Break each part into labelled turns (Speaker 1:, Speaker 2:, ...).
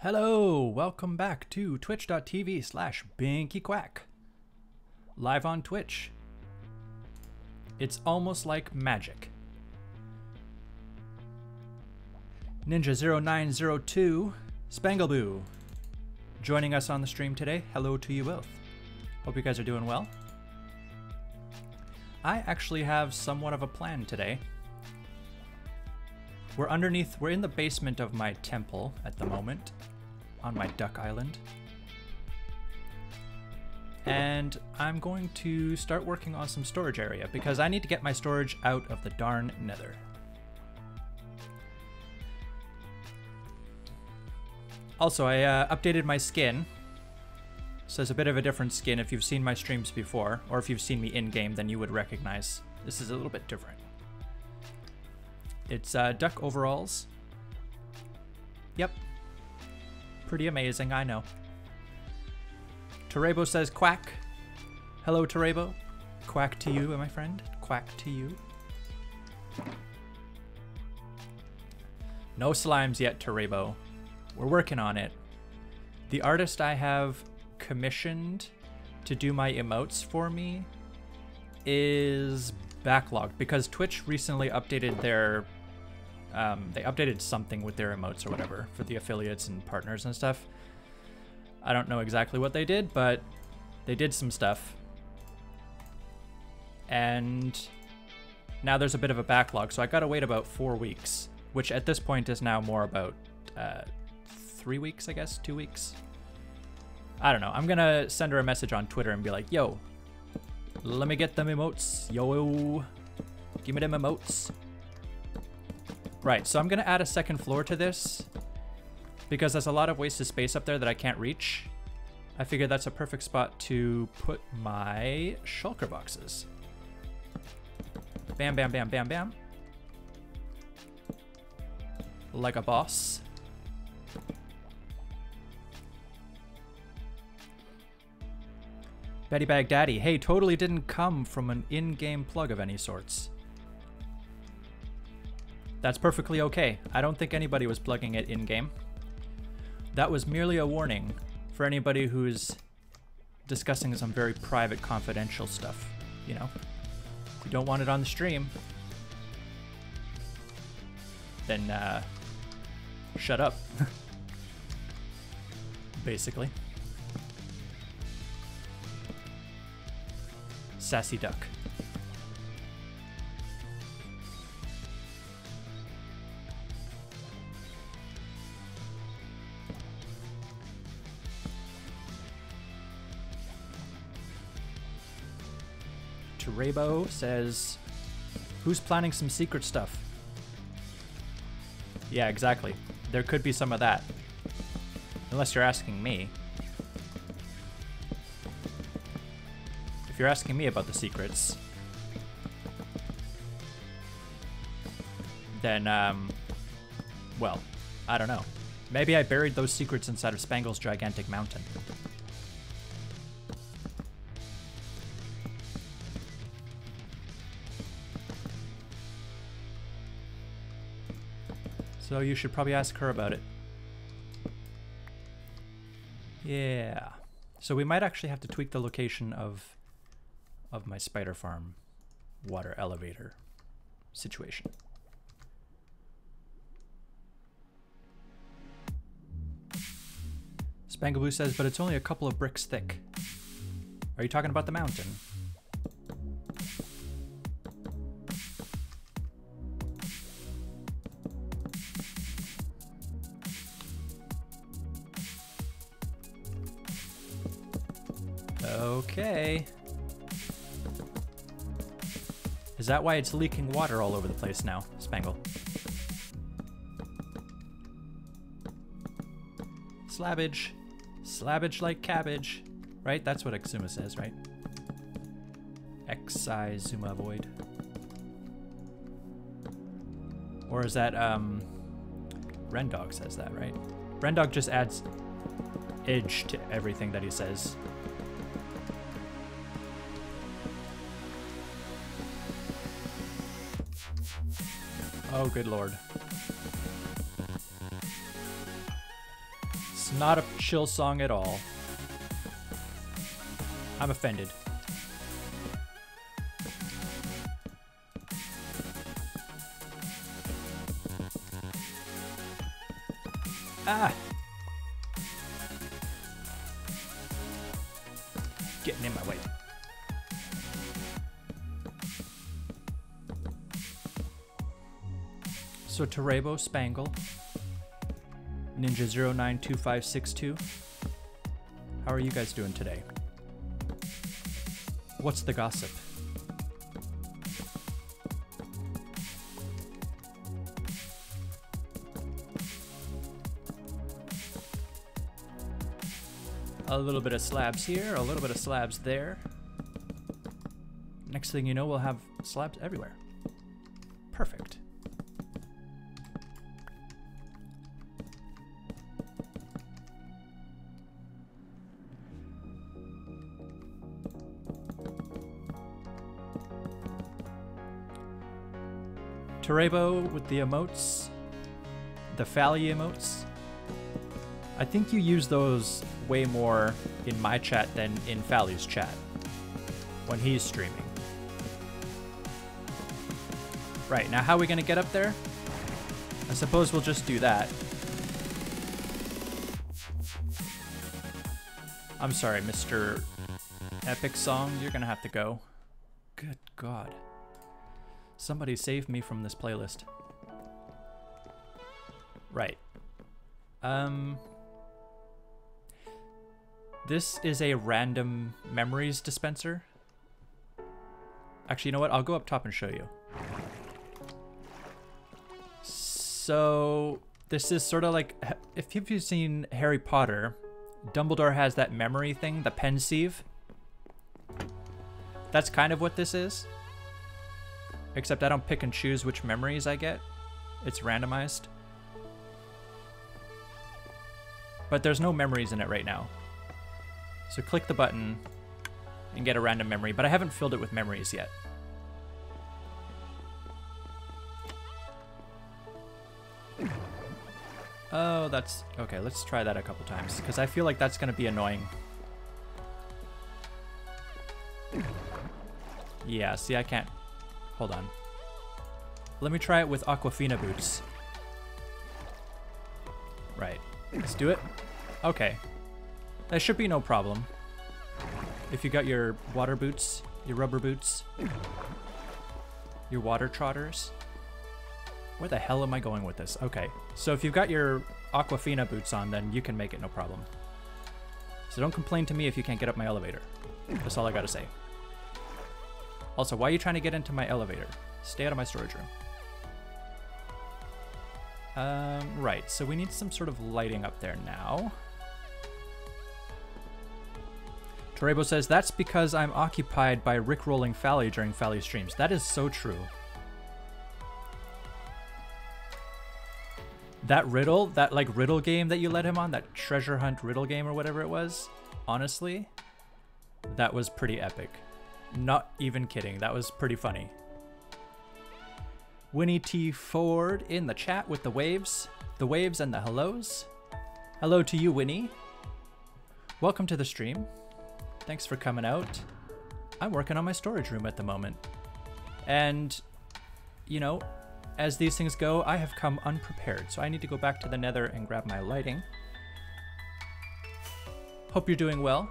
Speaker 1: Hello, welcome back to twitch.tv slash binkyquack. Live on Twitch. It's almost like magic. Ninja0902, Spangleboo, joining us on the stream today. Hello to you both. Hope you guys are doing well. I actually have somewhat of a plan today. We're underneath, we're in the basement of my temple at the moment, on my duck island. And I'm going to start working on some storage area because I need to get my storage out of the darn nether. Also, I uh, updated my skin. So it's a bit of a different skin. If you've seen my streams before, or if you've seen me in-game, then you would recognize this is a little bit different. It's uh, duck overalls. Yep. Pretty amazing, I know. Terebo says quack. Hello, Terebo. Quack to you, my friend. Quack to you. No slimes yet, Terebo. We're working on it. The artist I have commissioned to do my emotes for me is backlogged because Twitch recently updated their um, they updated something with their emotes or whatever for the affiliates and partners and stuff. I don't know exactly what they did, but they did some stuff. And now there's a bit of a backlog, so I gotta wait about four weeks, which at this point is now more about uh, three weeks, I guess, two weeks. I don't know. I'm gonna send her a message on Twitter and be like, yo, Let me get them emotes. Yo. Give me them emotes. Right, so I'm going to add a second floor to this because there's a lot of wasted space up there that I can't reach. I figured that's a perfect spot to put my shulker boxes. Bam, bam, bam, bam, bam. Like a boss. Betty Bag Daddy, hey, totally didn't come from an in-game plug of any sorts. That's perfectly okay. I don't think anybody was plugging it in-game. That was merely a warning for anybody who's discussing some very private, confidential stuff, you know? If you don't want it on the stream, then uh, shut up. Basically. Sassy Duck. Rabo says, Who's planning some secret stuff? Yeah, exactly. There could be some of that. Unless you're asking me. If you're asking me about the secrets, then, um, well, I don't know. Maybe I buried those secrets inside of Spangle's gigantic mountain. So you should probably ask her about it. Yeah. So we might actually have to tweak the location of of my spider farm water elevator situation. Spangle says, but it's only a couple of bricks thick. Are you talking about the mountain? That why it's leaking water all over the place now, Spangle? Slabbage. Slabbage like cabbage. Right? That's what Xisuma says, right? Xisumavoid. Or is that, um... Rendog says that, right? Rendog just adds edge to everything that he says. Oh, good lord. It's not a chill song at all. I'm offended. Spangle, Ninja092562. How are you guys doing today? What's the gossip? A little bit of slabs here, a little bit of slabs there. Next thing you know, we'll have slabs everywhere. Terebo with the emotes, the Fally emotes. I think you use those way more in my chat than in Fally's chat when he's streaming. Right, now how are we going to get up there? I suppose we'll just do that. I'm sorry, Mr. Epic Song, you're going to have to go. Good God. Somebody save me from this playlist. Right. Um... This is a random memories dispenser. Actually, you know what? I'll go up top and show you. So this is sort of like if you've seen Harry Potter, Dumbledore has that memory thing, the Pensieve. That's kind of what this is. Except I don't pick and choose which memories I get. It's randomized. But there's no memories in it right now. So click the button and get a random memory, but I haven't filled it with memories yet. Oh, that's... Okay, let's try that a couple times, because I feel like that's going to be annoying. Yeah, see, I can't... Hold on. Let me try it with Aquafina boots. Right. Let's do it. Okay. That should be no problem. If you got your water boots, your rubber boots, your water trotters. Where the hell am I going with this? Okay, so if you've got your Aquafina boots on, then you can make it no problem. So don't complain to me if you can't get up my elevator. That's all I gotta say. Also, why are you trying to get into my elevator? Stay out of my storage room. Um, right, so we need some sort of lighting up there now. Torebo says, that's because I'm occupied by rickrolling Fally during Fally streams. That is so true. That riddle, that like riddle game that you let him on, that treasure hunt riddle game or whatever it was, honestly, that was pretty epic. Not even kidding, that was pretty funny. Winnie T. Ford in the chat with the waves, the waves and the hellos. Hello to you, Winnie. Welcome to the stream. Thanks for coming out. I'm working on my storage room at the moment. And, you know, as these things go, I have come unprepared, so I need to go back to the nether and grab my lighting. Hope you're doing well.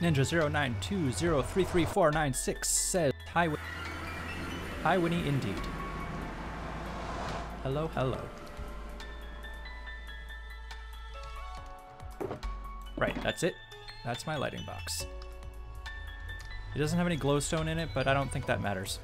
Speaker 1: Ninja0920333496 says, Hi, Hi Winnie, indeed. Hello, hello. Right, that's it. That's my lighting box. It doesn't have any glowstone in it, but I don't think that matters.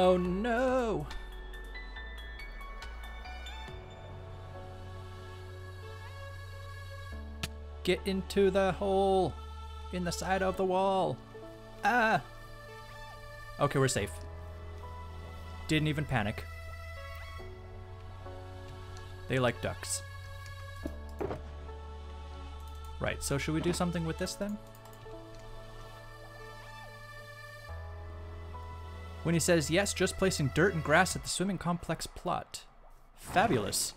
Speaker 1: Oh no! Get into the hole in the side of the wall. Ah! Okay, we're safe. Didn't even panic. They like ducks. Right, so should we do something with this then? When he says, yes, just placing dirt and grass at the swimming complex plot. Fabulous.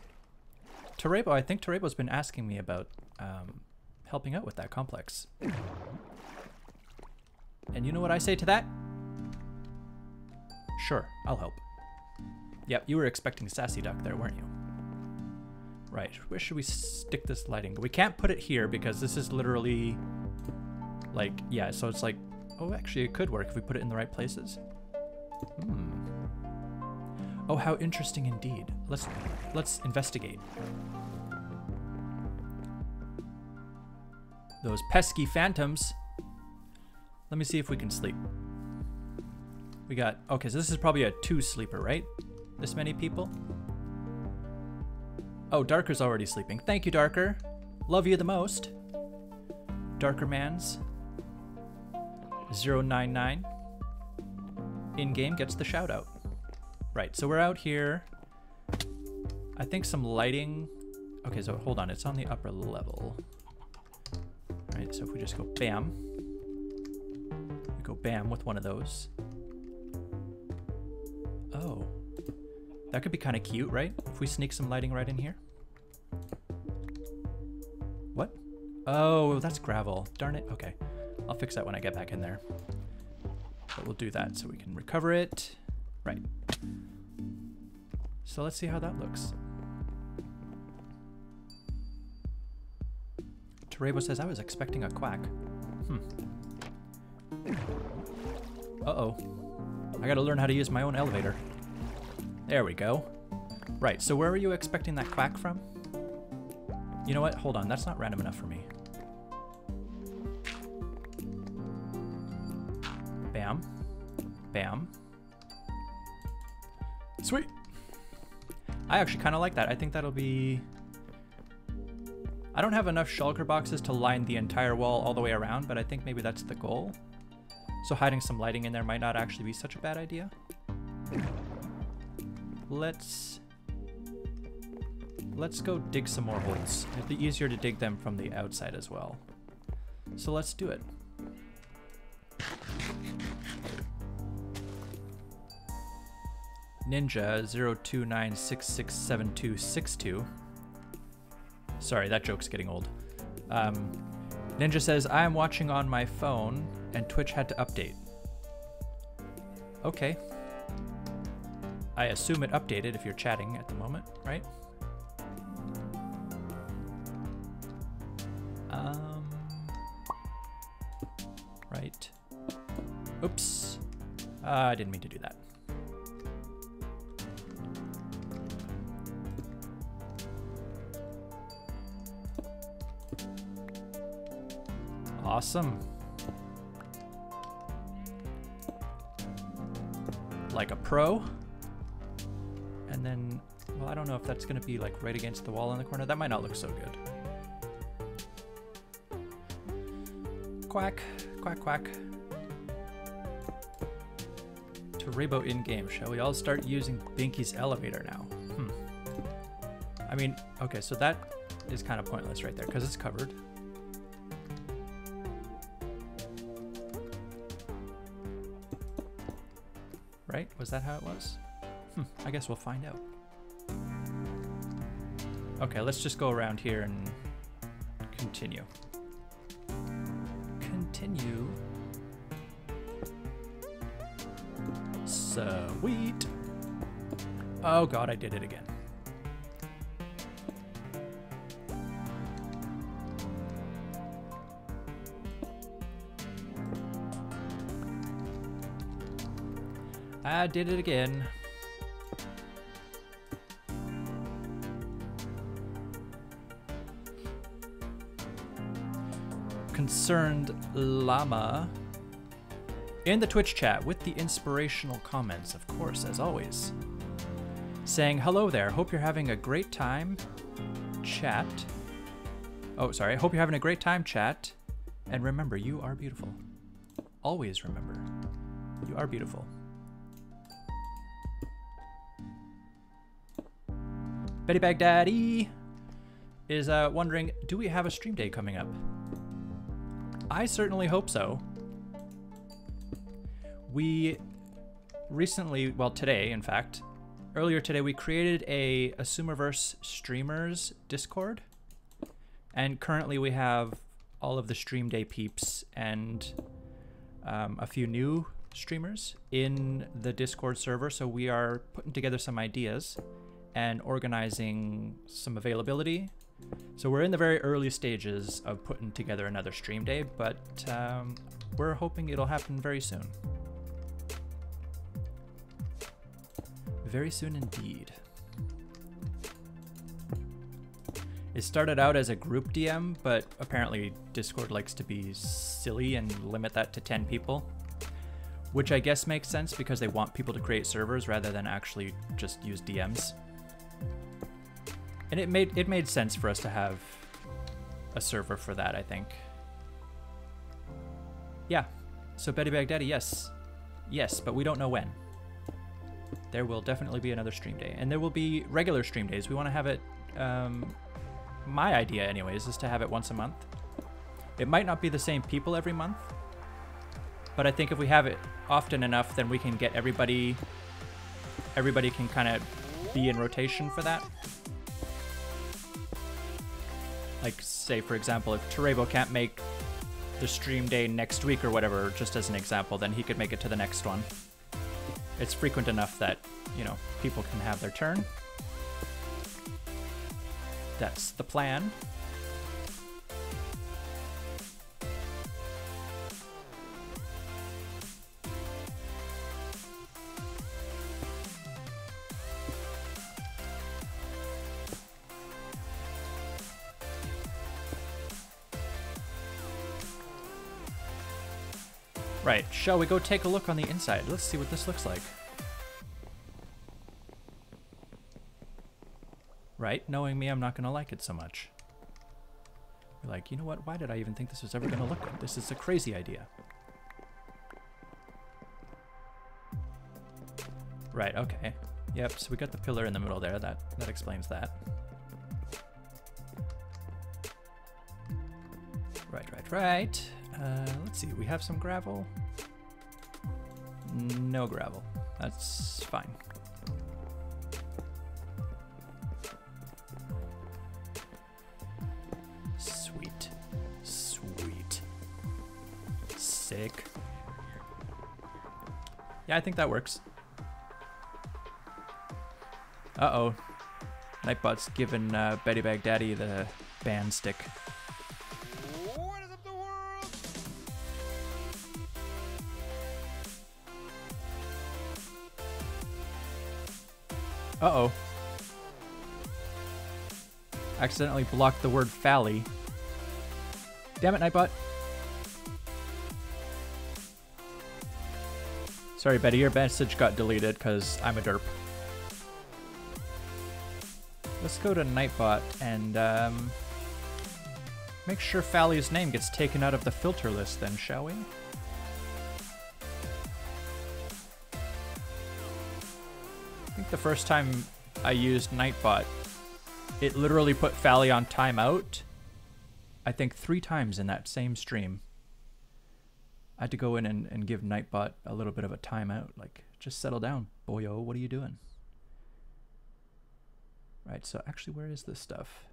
Speaker 1: Torebo, I think Torebo's been asking me about um, helping out with that complex. And you know what I say to that? Sure, I'll help. Yep, you were expecting Sassy Duck there, weren't you? Right, where should we stick this lighting? We can't put it here because this is literally like, yeah, so it's like, oh, actually it could work if we put it in the right places. Hmm. Oh, how interesting indeed. Let's, let's investigate. Those pesky phantoms. Let me see if we can sleep. We got, okay, so this is probably a two sleeper, right? This many people? Oh, Darker's already sleeping. Thank you, Darker. Love you the most. Darker Mans. 099. In-game gets the shout out. Right, so we're out here. I think some lighting. Okay, so hold on, it's on the upper level. Right, so if we just go bam, we go bam with one of those. Oh, that could be kind of cute, right? If we sneak some lighting right in here. What? Oh, that's gravel. Darn it. Okay, I'll fix that when I get back in there. But we'll do that so we can recover it. Right. So let's see how that looks. Terebo says, I was expecting a quack. Hmm. Uh-oh. I gotta learn how to use my own elevator. There we go. Right, so where were you expecting that quack from? You know what? Hold on, that's not random enough for me. Bam. Sweet. I actually kind of like that. I think that'll be... I don't have enough shulker boxes to line the entire wall all the way around, but I think maybe that's the goal. So hiding some lighting in there might not actually be such a bad idea. Let's... Let's go dig some more holes. It'd be easier to dig them from the outside as well. So let's do it. Ninja 029667262. Sorry, that joke's getting old. Um, Ninja says, I am watching on my phone and Twitch had to update. Okay. I assume it updated if you're chatting at the moment, right? Um, right. Oops. Uh, I didn't mean to do that. Awesome. Like a pro. And then, well, I don't know if that's going to be like right against the wall in the corner. That might not look so good. Quack, quack, quack. Terebo in-game. Shall we all start using Binky's elevator now? Hmm. I mean, okay, so that is kind of pointless right there because it's covered. Right? Was that how it was? Hmm, I guess we'll find out. Okay, let's just go around here and continue. Continue. Sweet. Oh god, I did it again. I did it again. Concerned Llama in the Twitch chat with the inspirational comments, of course, as always. Saying, hello there, hope you're having a great time, chat. Oh, sorry, hope you're having a great time, chat. And remember, you are beautiful. Always remember, you are beautiful. Betty Baghdaddy is uh, wondering, do we have a stream day coming up? I certainly hope so. We recently, well today in fact, earlier today we created a Xisumaverse streamers Discord. And currently we have all of the stream day peeps and um, a few new streamers in the Discord server. So we are putting together some ideas and organizing some availability. So we're in the very early stages of putting together another stream day, but um, we're hoping it'll happen very soon. Very soon indeed. It started out as a group DM, but apparently Discord likes to be silly and limit that to 10 people. Which I guess makes sense because they want people to create servers rather than actually just use DMs. And it made it made sense for us to have a server for that, I think. Yeah. So Betty Baghdaddy, yes. Yes, but we don't know when. There will definitely be another stream day. And there will be regular stream days. We want to have it um, my idea anyways is to have it once a month. It might not be the same people every month, but I think if we have it often enough, then we can get everybody everybody can kind of be in rotation for that. Like, say, for example, if Terebo can't make the stream day next week or whatever, just as an example, then he could make it to the next one. It's frequent enough that, you know, people can have their turn. That's the plan. Right, shall we go take a look on the inside? Let's see what this looks like. Right, knowing me, I'm not gonna like it so much. You're like, you know what, why did I even think this was ever gonna look good? This is a crazy idea. Right, okay. Yep, so we got the pillar in the middle there, that, that explains that. Right, right, right. Uh, let's see, we have some gravel. No gravel. That's fine. Sweet. Sweet. Sick. Yeah, I think that works. Uh-oh. Nightbot's given uh, Betty Baghdaddy the band stick. Uh-oh. Accidentally blocked the word Fally. Damn it, Nightbot. Sorry, Betty, your message got deleted because I'm a derp. Let's go to Nightbot and um, make sure Fally's name gets taken out of the filter list then, shall we? The first time I used Nightbot, it literally put Fally on timeout. I think three times in that same stream. I had to go in and, and give Nightbot a little bit of a timeout. Like, just settle down, boyo. What are you doing? Right, so actually, where is this stuff?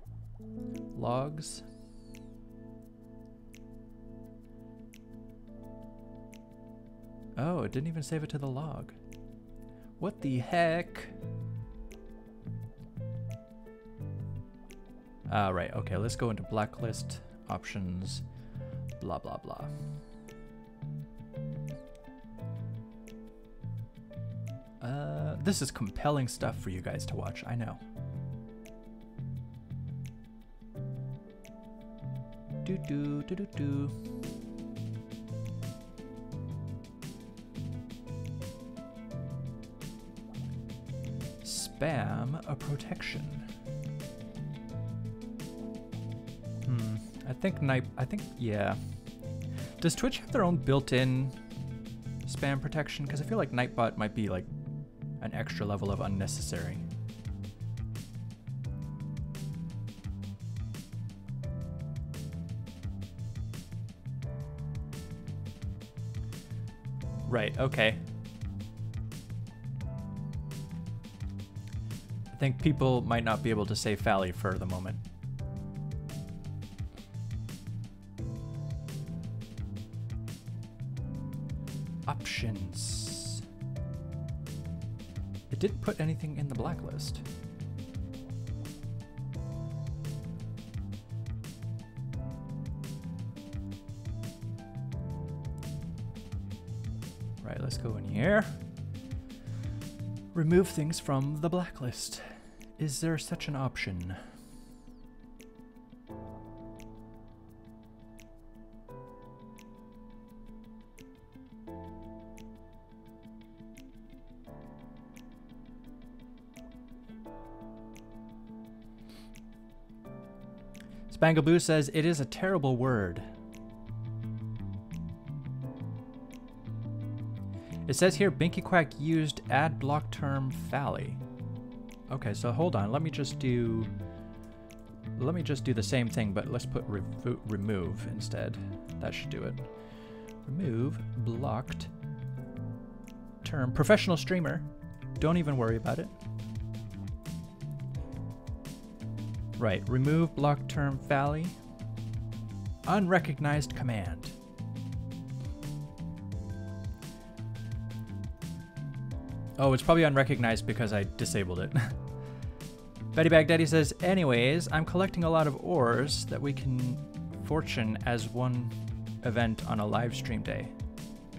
Speaker 1: Logs. Oh, it didn't even save it to the log. What the heck? Ah, right, okay, let's go into blacklist, options, blah, blah, blah. Uh, this is compelling stuff for you guys to watch, I know. Do do do do do. Spam a protection. Hmm. I think night. I think yeah. Does Twitch have their own built-in spam protection? Because I feel like Nightbot might be like an extra level of unnecessary. Right, okay. Think people might not be able to say Fally for the moment. Options. It didn't put anything in the blacklist. Remove things from the blacklist. Is there such an option? Spangleboo says it is a terrible word. It says here Binky Quack used add block term Fally. Okay, so hold on. Let me just do. Let me just do the same thing, but let's put revo- remove instead. That should do it. Remove blocked term. Professional streamer. Don't even worry about it. Right, remove block term Fally. Unrecognized command. Oh, it's probably unrecognized because I disabled it. Betty Baghdaddy says, anyways, I'm collecting a lot of ores that we can fortune as one event on a live stream day,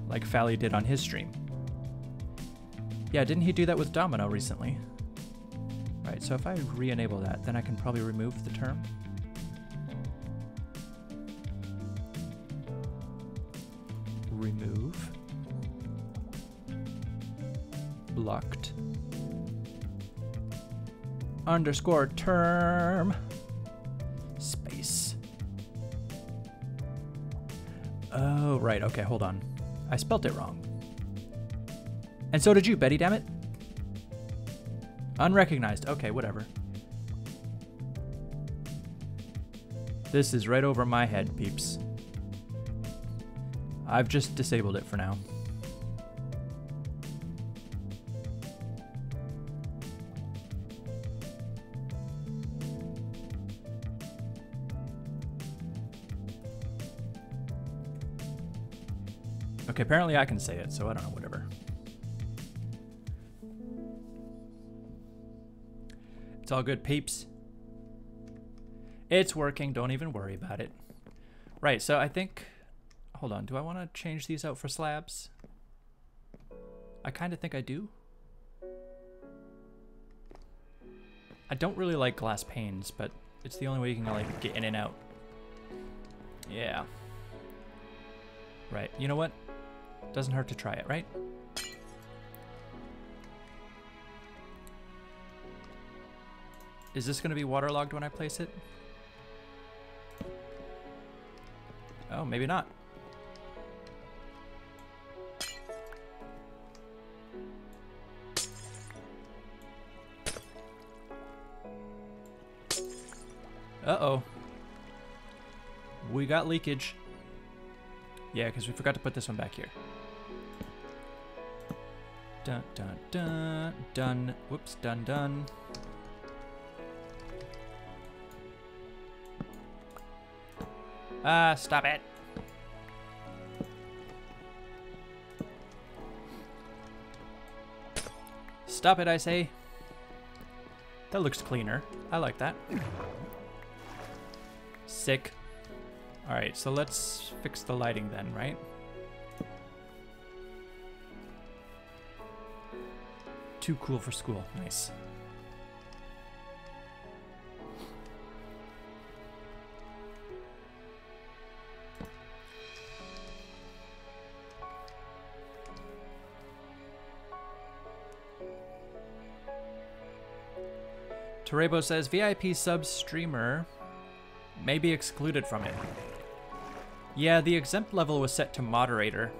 Speaker 1: like Fally did on his stream. Yeah, didn't he do that with Domino recently? Right, so if I re-enable that, then I can probably remove the term. Blocked. Underscore term. Space. Oh, right. Okay, hold on. I spelt it wrong. And so did you, Betty, damn it. Unrecognized. Okay, whatever. This is right over my head, peeps. I've just disabled it for now. Okay, apparently I can say it, so I don't know, whatever. It's all good, peeps. It's working, don't even worry about it. Right, so I think... Hold on, do I want to change these out for slabs? I kind of think I do. I don't really like glass panes, but it's the only way you can like get in and out. Yeah. Right, you know what? Doesn't hurt to try it, right? Is this going to be waterlogged when I place it? Oh, maybe not. Uh-oh. We got leakage. Yeah, because we forgot to put this one back here. Dun, dun, dun, done. Whoops, done, done. Ah, stop it. Stop it, I say. That looks cleaner. I like that. Sick. Alright, so let's fix the lighting then, right? Too cool for school. Nice. Terebo says VIP sub streamer may be excluded from it. Yeah, the exempt level was set to moderator.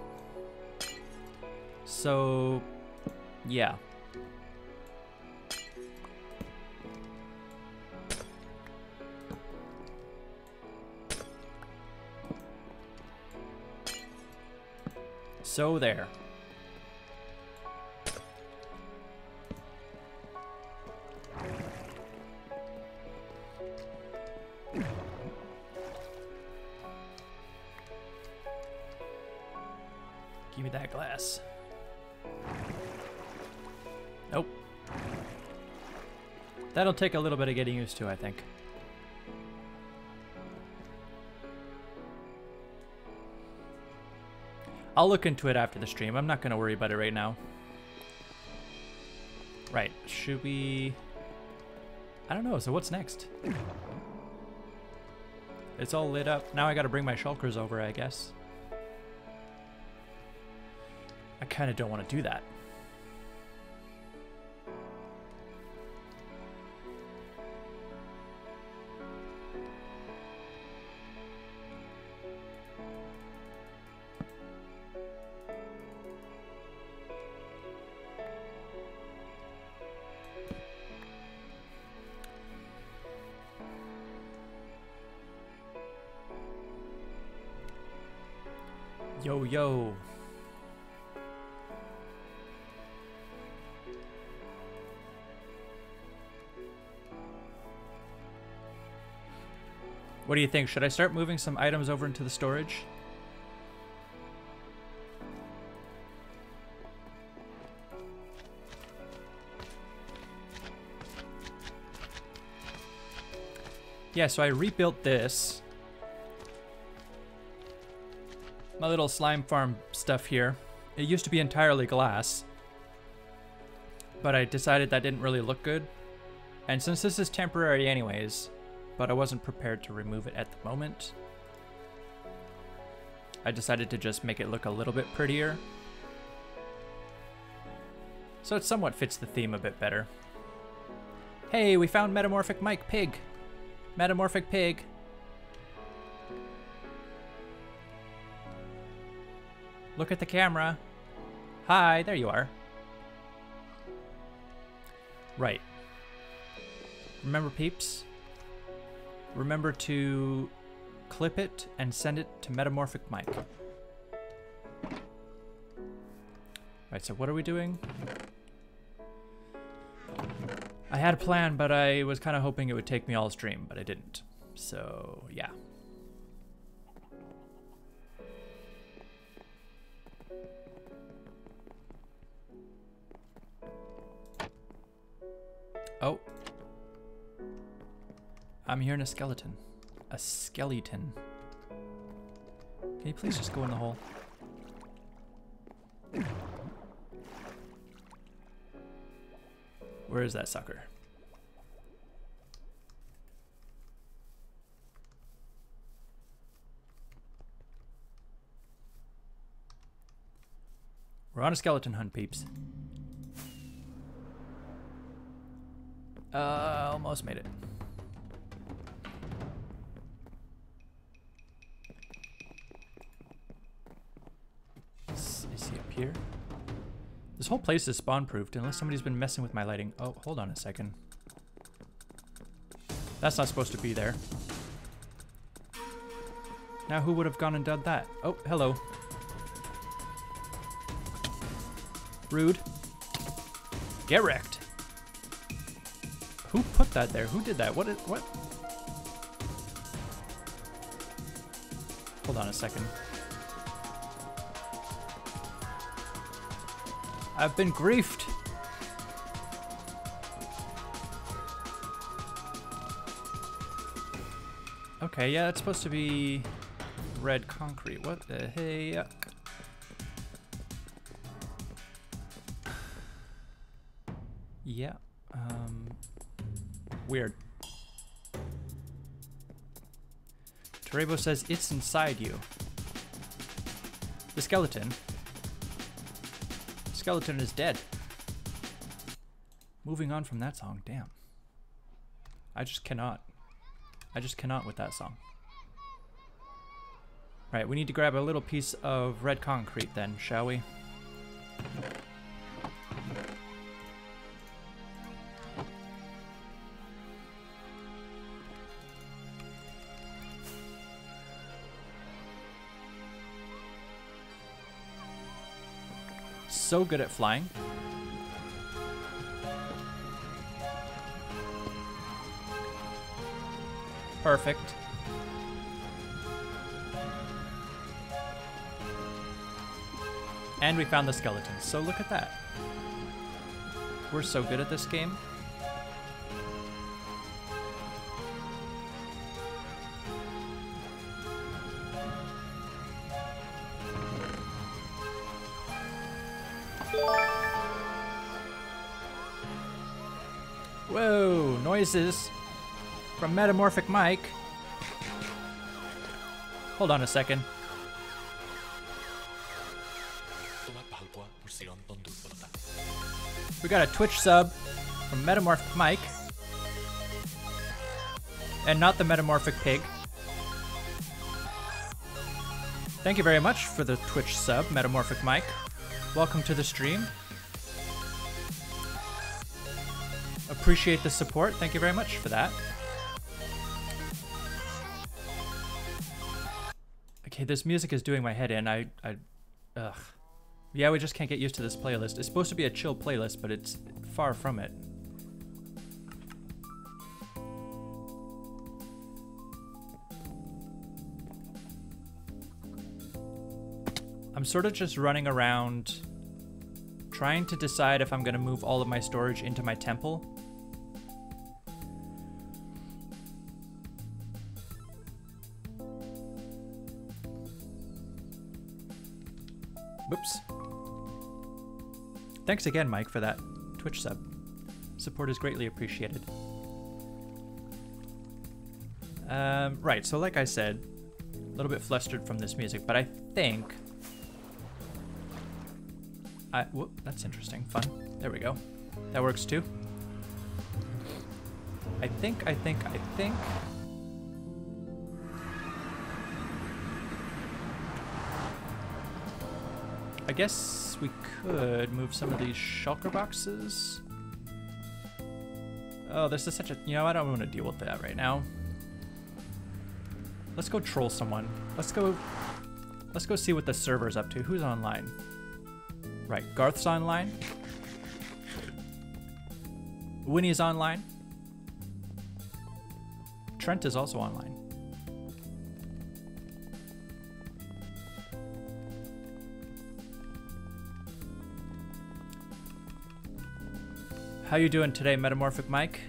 Speaker 1: So, yeah. So there. Give me that glass. Nope. That'll take a little bit of getting used to, I think. I'll look into it after the stream. I'm not going to worry about it right now. Right. Should we... I don't know. So what's next? It's all lit up. Now I got to bring my shulkers over, I guess. I kind of don't want to do that. You think? Should I start moving some items over into the storage? Yeah, so I rebuilt this. My little slime farm stuff here. It used to be entirely glass. But I decided that didn't really look good. And since this is temporary anyways, but I wasn't prepared to remove it at the moment. I decided to just make it look a little bit prettier. So it somewhat fits the theme a bit better. Hey, we found Metamorphic Mike Pig. Metamorphic Pig. Look at the camera. Hi, there you are. Right. Remember, peeps? Remember to clip it and send it to Metamorphic Mike. Right, so what are we doing? I had a plan, but I was kind of hoping it would take me all stream, but it didn't. So, yeah. I'm hearing a skeleton. A skeleton. Can you please just go in the hole? Where is that sucker? We're on a skeleton hunt, peeps. Uh, almost made it. Here? This whole place is spawn proofed unless somebody's been messing with my lighting. Oh, hold on a second. That's not supposed to be there. Now who would have gone and done that? Oh, hello. Rude. Get wrecked. Who put that there? Who did that? What? Is, what? Hold on a second. I've been griefed. Okay, yeah, it's supposed to be red concrete. What the heck? Yeah, um, weird. Terebo says it's inside you. The skeleton. Skeleton is dead. Moving on from that song, damn. I just cannot. I just cannot with that song. Right, we need to grab a little piece of red concrete then, shall we? So good at flying. Perfect. And we found the skeletons, so look at that. We're so good at this game. Noises from Metamorphic Mike. Hold on a second. We got a Twitch sub from Metamorphic Mike. And not the Metamorphic Pig. Thank you very much for the Twitch sub, Metamorphic Mike. Welcome to the stream. Appreciate the support. Thank you very much for that. Okay, this music is doing my head in. I, I, ugh. Yeah, we just can't get used to this playlist. It's supposed to be a chill playlist, but it's far from it. I'm sort of just running around trying to decide if I'm going to move all of my storage into my temple. Thanks again, Mike, for that Twitch sub. Support is greatly appreciated. Um, right, so like I said, a little bit flustered from this music, but I think... I, whoop, that's interesting, fun. There we go. That works too. I think, I think, I think. I guess we could move some of these shulker boxes. Oh, this is such a... You know, I don't want to deal with that right now. Let's go troll someone. Let's go... Let's go see what the server's up to. Who's online? Right, Garth's online. Winnie's online. Trent is also online. How you doing today, Metamorphic Mike?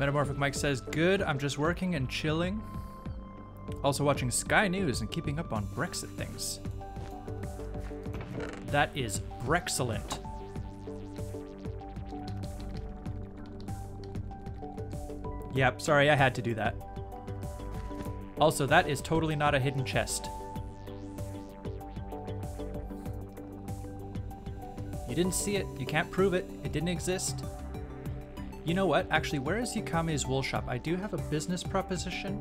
Speaker 1: Metamorphic Mike says, Good, I'm just working and chilling. Also watching Sky News and keeping up on Brexit things. That is Brexcellent. Yep, sorry, I had to do that. Also, that is totally not a hidden chest. You didn't see it, you can't prove it, it didn't exist. You know what? Actually, where is Yakame's wool shop? I do have a business proposition.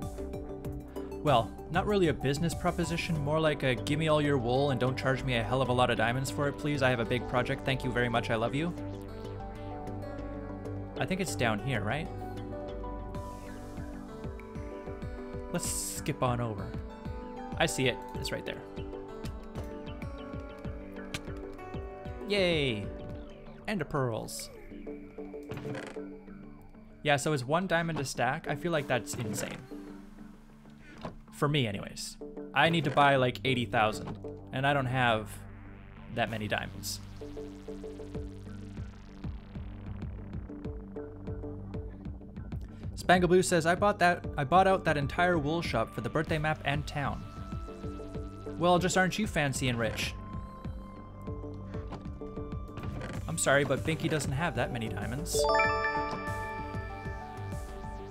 Speaker 1: Well, not really a business proposition, more like a give me all your wool and don't charge me a hell of a lot of diamonds for it, please. I have a big project. Thank you very much. I love you. I think it's down here, right? Let's skip on over. I see it. It's right there. Yay! And a pearls. Yeah, so it's one diamond a stack. I feel like that's insane. For me, anyways. I need to buy like 80,000, and I don't have that many diamonds. Spangleboo says, I bought that I bought out that entire wool shop for the birthday map and town. Well, just aren't you fancy and rich? I'm sorry, but Binky doesn't have that many diamonds.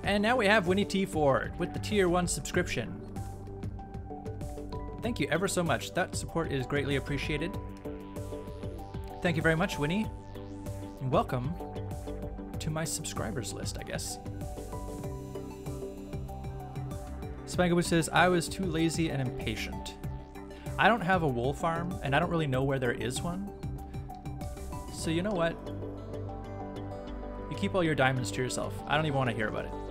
Speaker 1: And now we have Winnie T. Ford with the Tier 1 subscription. Thank you ever so much. That support is greatly appreciated. Thank you very much, Winnie. And welcome to my subscribers list, I guess. Spangleboo says, I was too lazy and impatient. I don't have a wool farm, and I don't really know where there is one. So you know what? You keep all your diamonds to yourself. I don't even want to hear about it.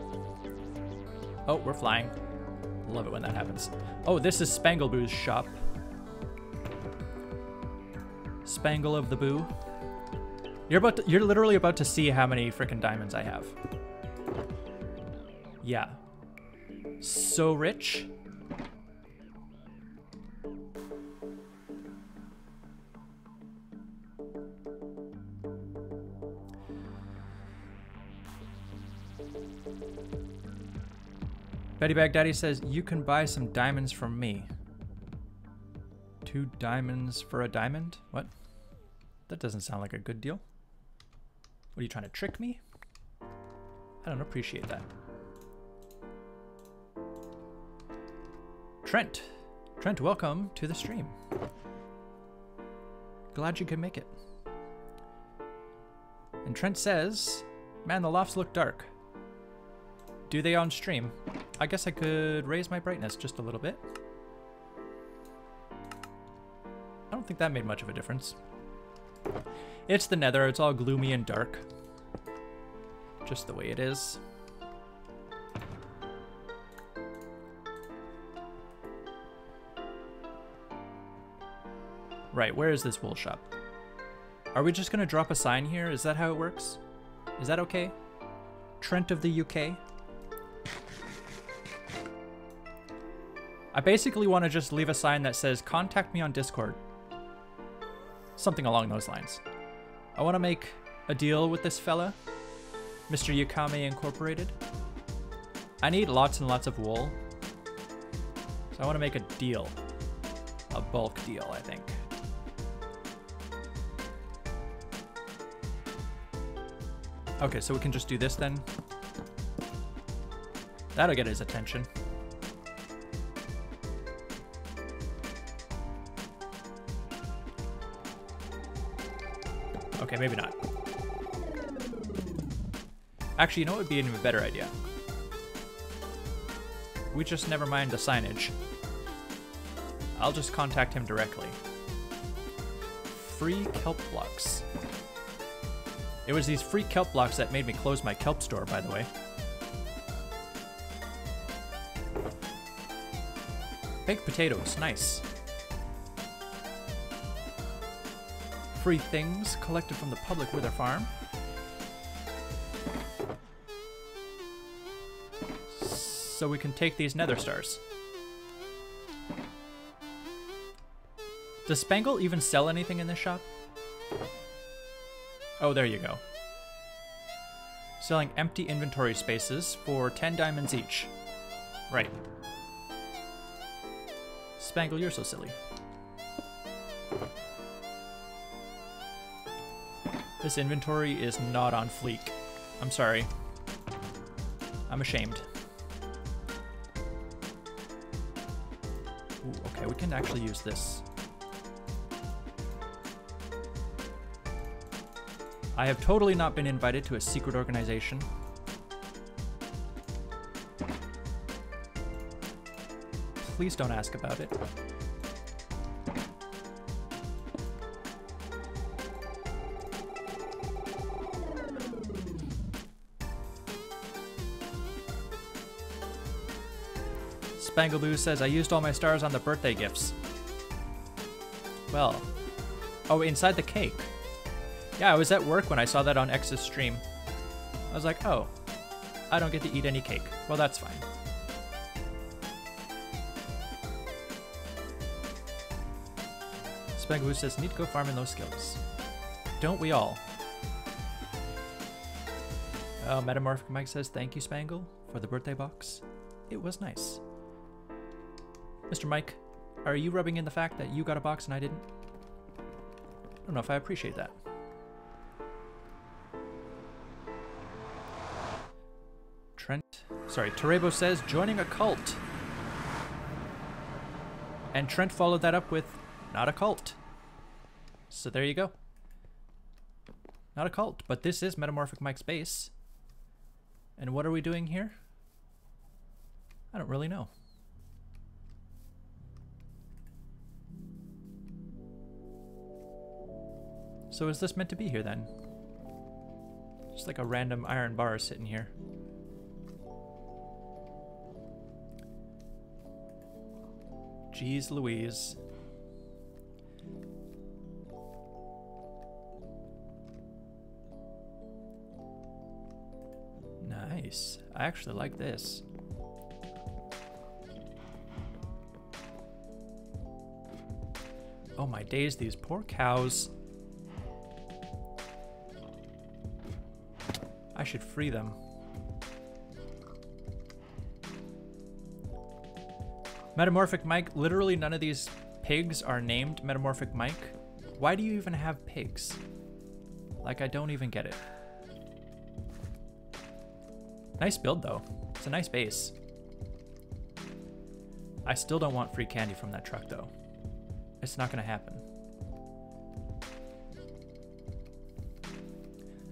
Speaker 1: Oh, we're flying. Love it when that happens. Oh, this is Spangleboo's shop. Spangle of the Boo. You're about to, you're literally about to see how many freaking diamonds I have. Yeah. So rich. Betty Baghdadi says, You can buy some diamonds from me. Two diamonds for a diamond? What? That doesn't sound like a good deal. What are you trying to trick me? I don't appreciate that. Trent. Trent, welcome to the stream. Glad you could make it. And Trent says, Man, the lofts look dark. Do they on stream? I guess I could raise my brightness just a little bit. I don't think that made much of a difference. It's the nether, it's all gloomy and dark. Just the way it is. Right, where is this wool shop? Are we just gonna drop a sign here? Is that how it works? Is that okay? Trent of the UK? I basically want to just leave a sign that says, contact me on Discord. Something along those lines. I want to make a deal with this fella, Mr. Yakame Incorporated. I need lots and lots of wool. So I want to make a deal. A bulk deal, I think. Okay, so we can just do this then. That'll get his attention. Okay, maybe not. Actually, you know what would be an even better idea? We just never mind the signage. I'll just contact him directly. Free kelp blocks. It was these free kelp blocks that made me close my kelp store, by the way. Baked potatoes, nice. Free things collected from the public Wither Farm. So we can take these nether stars. Does Spangle even sell anything in this shop? Oh, there you go. Selling empty inventory spaces for 10 diamonds each. Right. Spangle, you're so silly. This inventory is not on fleek. I'm sorry. I'm ashamed. Ooh, okay, we can actually use this. I have totally not been invited to a secret organization. Please don't ask about it. Spangleboo says, I used all my stars on the birthday gifts. Well. Oh, inside the cake. Yeah, I was at work when I saw that on X's stream. I was like, oh, I don't get to eat any cake. Well, that's fine. Spangleboo says, need to go farming those skills. Don't we all? Oh, Metamorphic Mike says, thank you, Spangle, for the birthday box. It was nice. Mr. Mike, are you rubbing in the fact that you got a box and I didn't? I don't know if I appreciate that. Trent, sorry, Terebo says joining a cult. And Trent followed that up with not a cult. So there you go. Not a cult, but this is Metamorphic Mike's base. And what are we doing here? I don't really know. So is this meant to be here then? Just like a random iron bar sitting here. Jeez Louise. Nice. I actually like this. Oh my days, these poor cows. Should free them. Metamorphic Mike, literally none of these pigs are named Metamorphic Mike. Why do you even have pigs? Like, I don't even get it. Nice build, though. It's a nice base. I still don't want free candy from that truck, though. It's not to happen.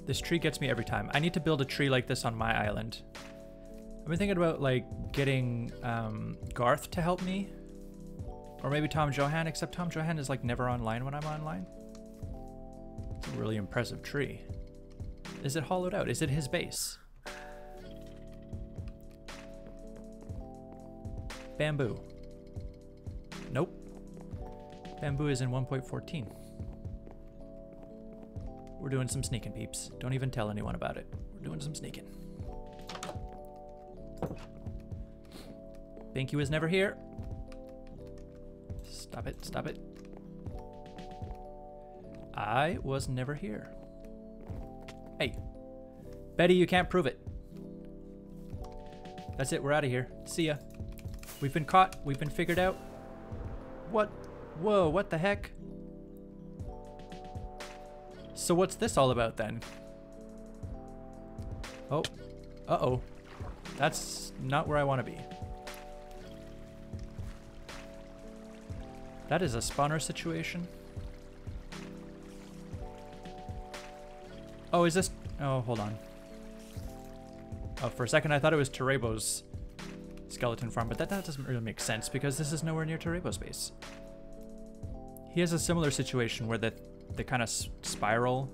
Speaker 1: This tree gets me every time. I need to build a tree like this on my island. I've been thinking about like getting um, Garth to help me, or maybe Tom Johan. Except Tom Johan is like never online when I'm online. It's a really impressive tree. Is it hollowed out? Is it his base? Bamboo. Nope. Bamboo is in 1.14. We're doing some sneaking, peeps. Don't even tell anyone about it. We're doing some sneaking. Binky was never here. Stop it, stop it. I was never here. Hey. Betty, you can't prove it. That's it, we're out of here. See ya. We've been caught, we've been figured out. What? Whoa, what the heck? So what's this all about then? Oh. Uh-oh. That's not where I want to be. That is a spawner situation. Oh, is this... Oh, hold on. Oh, for a second I thought it was Terrebo's skeleton farm, but that, that doesn't really make sense because this is nowhere near Terrebo's base. He has a similar situation where the, the kind of spiral,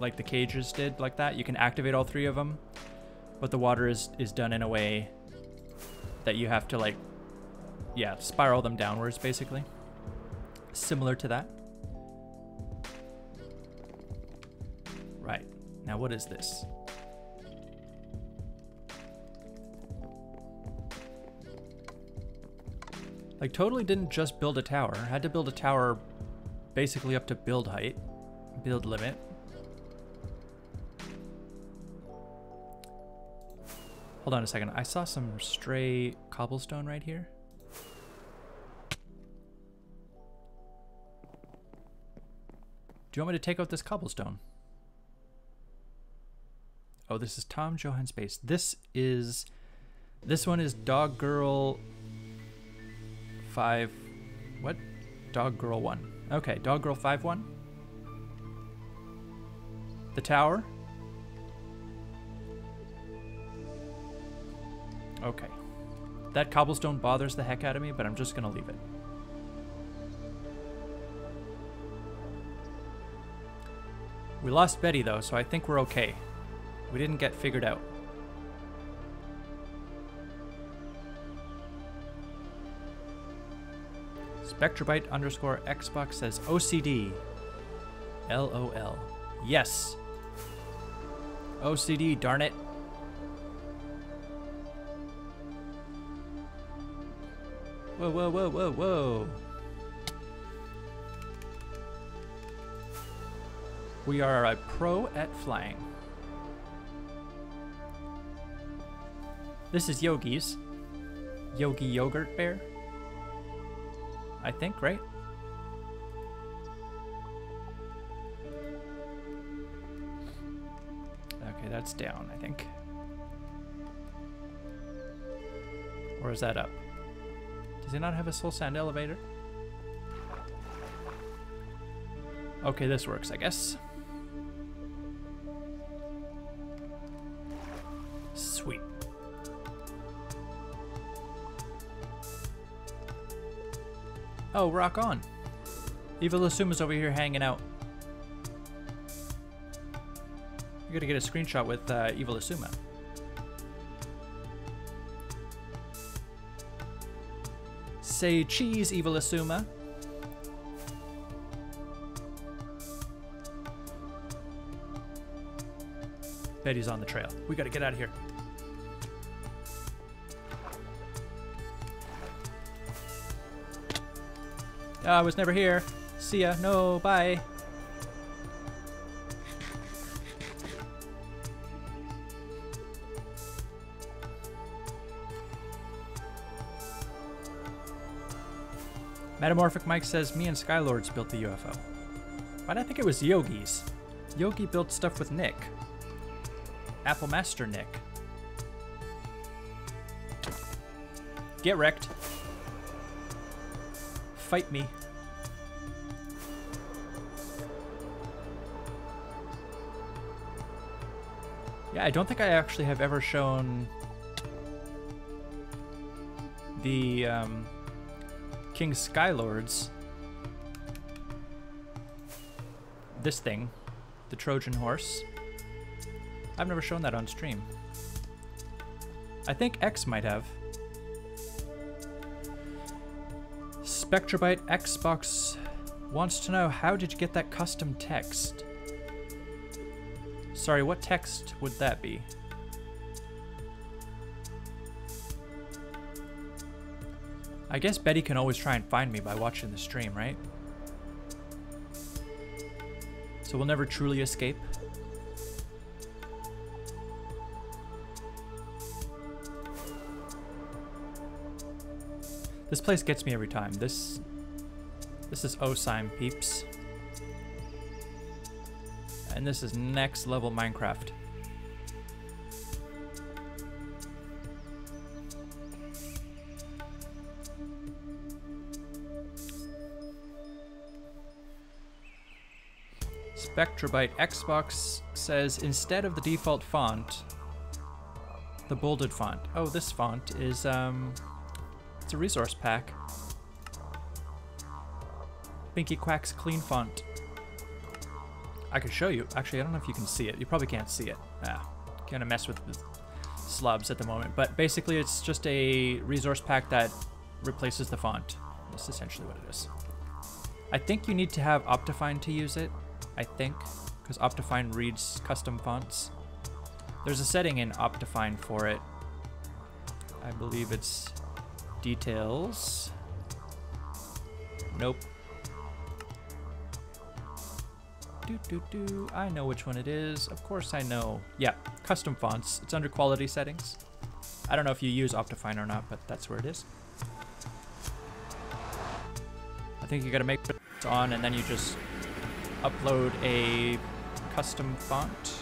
Speaker 1: like the cages did, like that. You can activate all three of them, but the water is, is done in a way that you have to, like, yeah, spiral them downwards, basically. Similar to that. Right. Now what is this? Like, totally didn't just build a tower. Had to build a tower basically up to build height, build limit. Hold on a second. I saw some stray cobblestone right here. Do you want me to take out this cobblestone? Oh, this is Tom Johan Space. This is... This one is Dog Girl 5... What? Dog Girl 1. Okay, Dog Girl 5 1. The tower. Okay. That cobblestone bothers the heck out of me, but I'm just gonna leave it. We lost Betty though, so I think we're okay. We didn't get figured out. Spectrobyte underscore Xbox says OCD. LOL. Yes. OCD, darn it. Whoa, whoa, whoa, whoa, whoa. We are a pro at flying. This is Yogi's. Yogi Yogurt Bear. I think, right? Okay, that's down, I think. Or is that up? Does he not have a soul sand elevator? Okay, this works, I guess. Oh, rock on. Evil Xisuma's over here hanging out. I gotta get a screenshot with uh, Evil Xisuma. Say cheese, Evil Xisuma. Betty's on the trail. We gotta get out of here. I was never here. See ya. No, bye. Metamorphic Mike says, me and Skylords built the UFO. But I think it was Yogi's. Yogi built stuff with Nick. Apple Master Nick. Get wrecked. Fight me. Yeah, I don't think I actually have ever shown the um, King Skylords this thing, the Trojan horse. I've never shown that on stream. I think X might have. Spectrobyte Xbox wants to know how did you get that custom text? Sorry, what text would that be? I guess Betty can always try and find me by watching the stream, right? So we'll never truly escape. This place gets me every time. This this is Osime peeps. And this is next level Minecraft. Spectrobyte Xbox says instead of the default font, the bolded font. Oh, this font is um it's a resource pack. Binky Quack's clean font. I could show you. Actually, I don't know if you can see it. You probably can't see it. Ah, kind of mess with the slubs at the moment. But basically, it's just a resource pack that replaces the font. That's essentially what it is. I think you need to have Optifine to use it. I think, because Optifine reads custom fonts. There's a setting in Optifine for it. I believe it's details. Nope. Do, do, do. I know which one it is. Of course I know. Yeah, custom fonts. It's under quality settings. I don't know if you use Optifine or not, but that's where it is. I think you gotta make it on and then you just upload a custom font.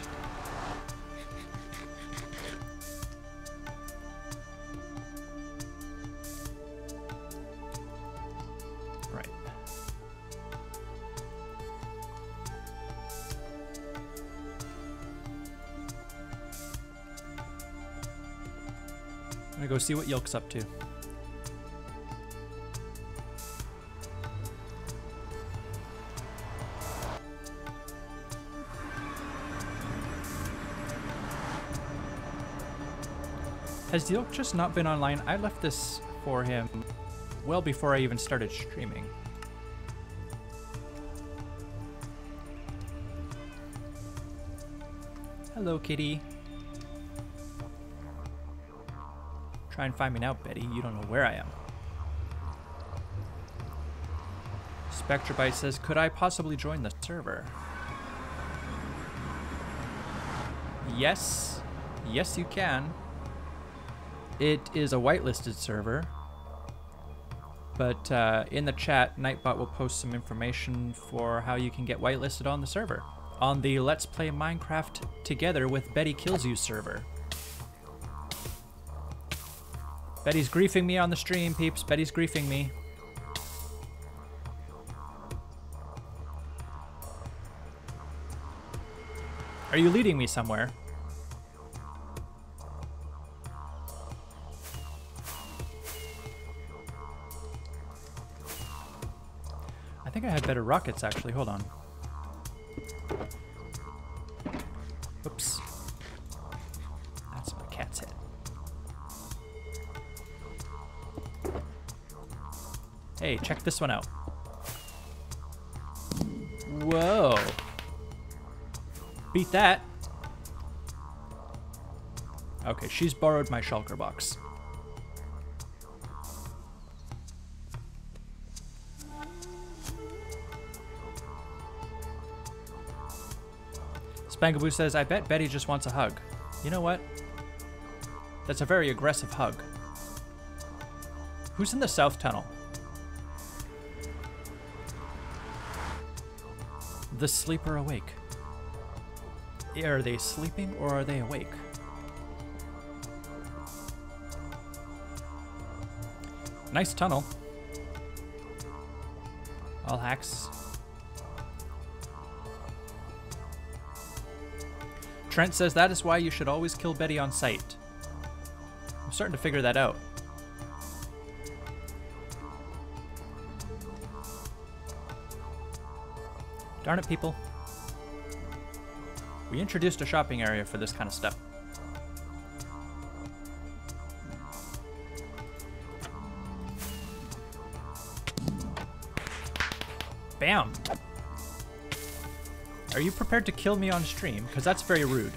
Speaker 1: Gonna go see what Yilk's up to. Has Yilk just not been online? I left this for him well before I even started streaming. Hello, kitty. Try and find me now, Betty. You don't know where I am. Spectrobyte says, could I possibly join the server? Yes. Yes, you can. It is a whitelisted server. But uh, in the chat, Nightbot will post some information for how you can get whitelisted on the server. On the Let's Play Minecraft Together with Betty Kills You server. Betty's griefing me on the stream, peeps. Betty's griefing me. Are you leading me somewhere? I think I had better rockets actually. Hold on. Check this one out. Whoa. Beat that. Okay, she's borrowed my shulker box. Spangleboo says, I bet Betty just wants a hug. You know what? That's a very aggressive hug. Who's in the south tunnel? The sleeper awake. Are they sleeping or are they awake? Nice tunnel. All hacks. Trent says that is why you should always kill Betty on sight. I'm starting to figure that out. Darn it, people. We introduced a shopping area for this kind of stuff. Bam! Are you prepared to kill me on stream? Because that's very rude.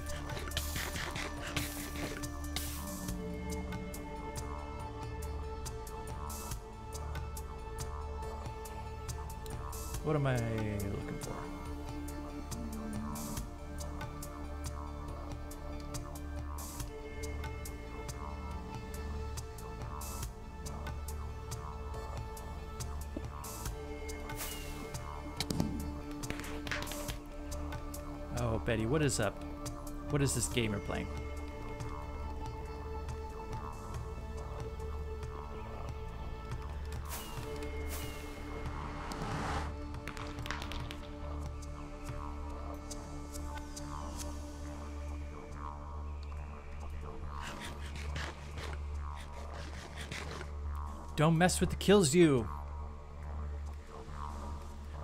Speaker 1: What is up? What is this game you're playing? Don't mess with the kills you.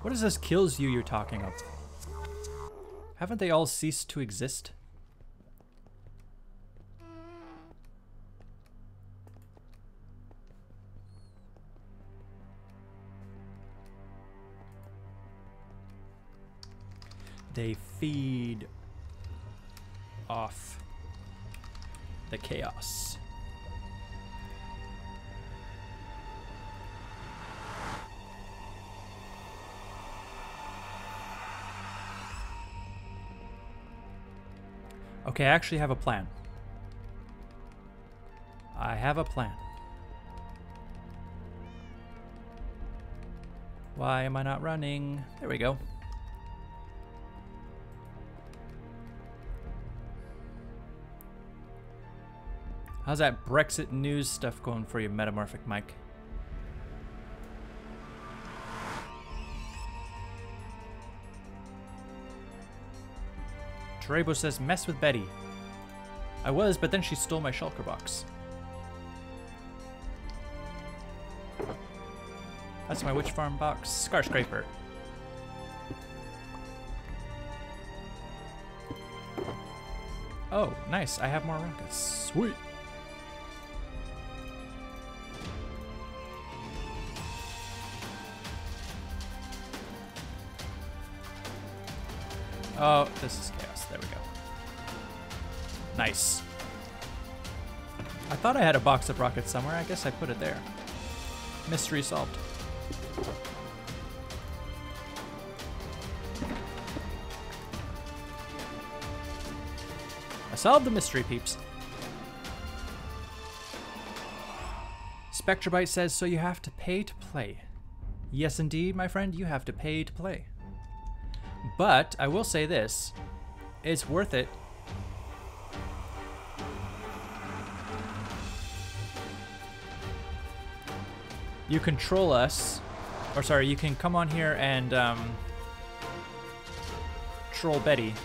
Speaker 1: What is this kills you you're talking of? Haven't they all ceased to exist? They feed off the chaos. Okay, I actually have a plan. I have a plan. Why am I not running? There we go. How's that Brexit news stuff going for you, Metamorphic Mike? Terebo says, mess with Betty. I was, but then she stole my shulker box. That's my witch farm box. Scar Scraper. Oh, nice. I have more rockets. Sweet. Oh, this is chaos. Nice. I thought I had a box of rockets somewhere. I guess I put it there. Mystery solved. I solved the mystery, peeps. Spectrobyte says, so you have to pay to play. Yes, indeed, my friend, you have to pay to play. But I will say this it's worth it. You control us, or sorry, you can come on here and um, troll Betty.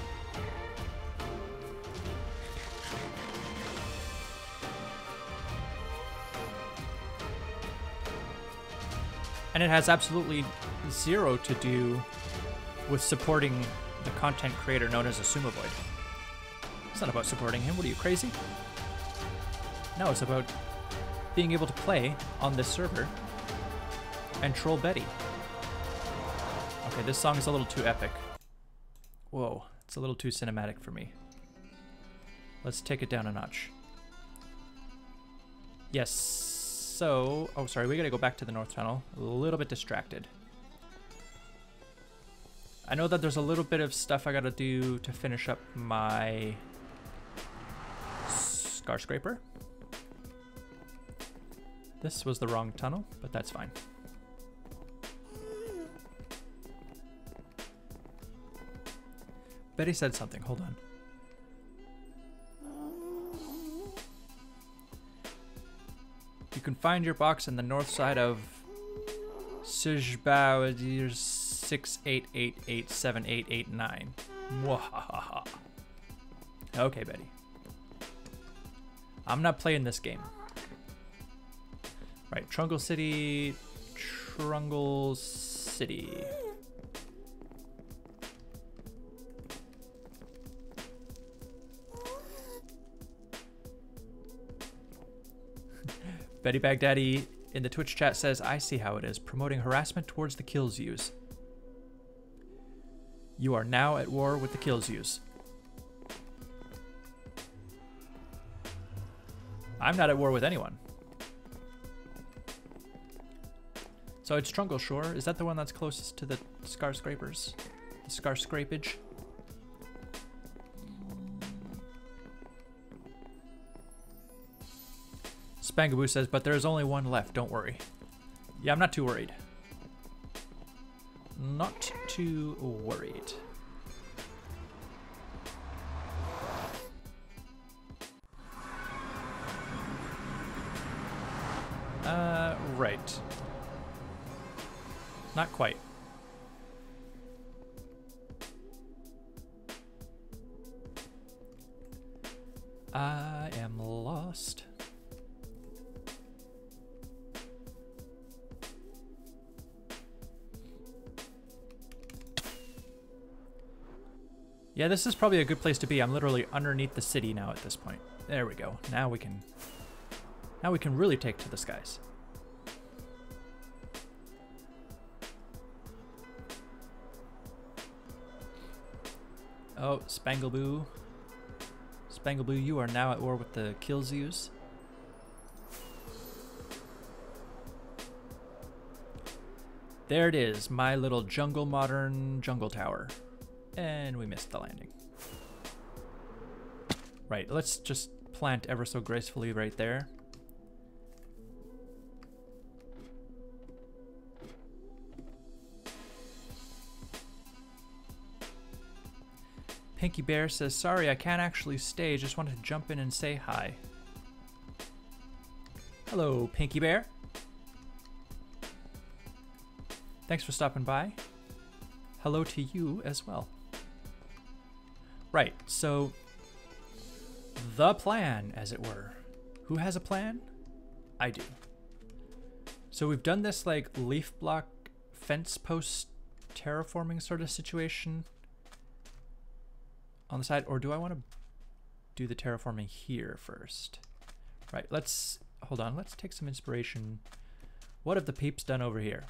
Speaker 1: And it has absolutely zero to do with supporting the content creator known as a. It's not about supporting him. What are you, crazy? No, it's about being able to play on this server and troll Betty. Okay, this song is a little too epic. Whoa, it's a little too cinematic for me. Let's take it down a notch. Yes, so... Oh, sorry, we gotta go back to the North Tunnel. A little bit distracted. I know that there's a little bit of stuff I gotta do to finish up my Scar Scraper. This was the wrong tunnel, but that's fine. Betty said something, hold on. You can find your box on the north side of Sijbao six eight eight eight seven eight eight nine. Mwahaha. Okay, Betty. I'm not playing this game. Right, Trungle City, Trungle City. Betty Baghdadi in the Twitch chat says, I see how it is, promoting harassment towards the Killzoos. You are now at war with the Killzoos. I'm not at war with anyone. So it's Trungle Shore. Is that the one that's closest to the Scar Scrapers? The Scar Spangleboo says, but there's only one left, don't worry. Yeah, I'm not too worried. Not too worried. Uh, right. Not quite. Yeah, this is probably a good place to be. I'm literally underneath the city now at this point. There we go. Now we can now we can really take to the skies. Oh, Spangleboo. Spangleboo, you are now at war with the Killzoos. There it is, my little jungle modern jungle tower. And we missed the landing. Right, let's just plant ever so gracefully right there. Pinky Bear says, sorry, I can't actually stay. Just wanted to jump in and say hi. Hello, Pinky Bear. Thanks for stopping by. Hello to you as well. Right, so the plan, as it were. Who has a plan? I do. So we've done this like leaf block fence post terraforming sort of situation on the side, or do I want to do the terraforming here first? Right, let's, hold on, let's take some inspiration. What have the peeps done over here?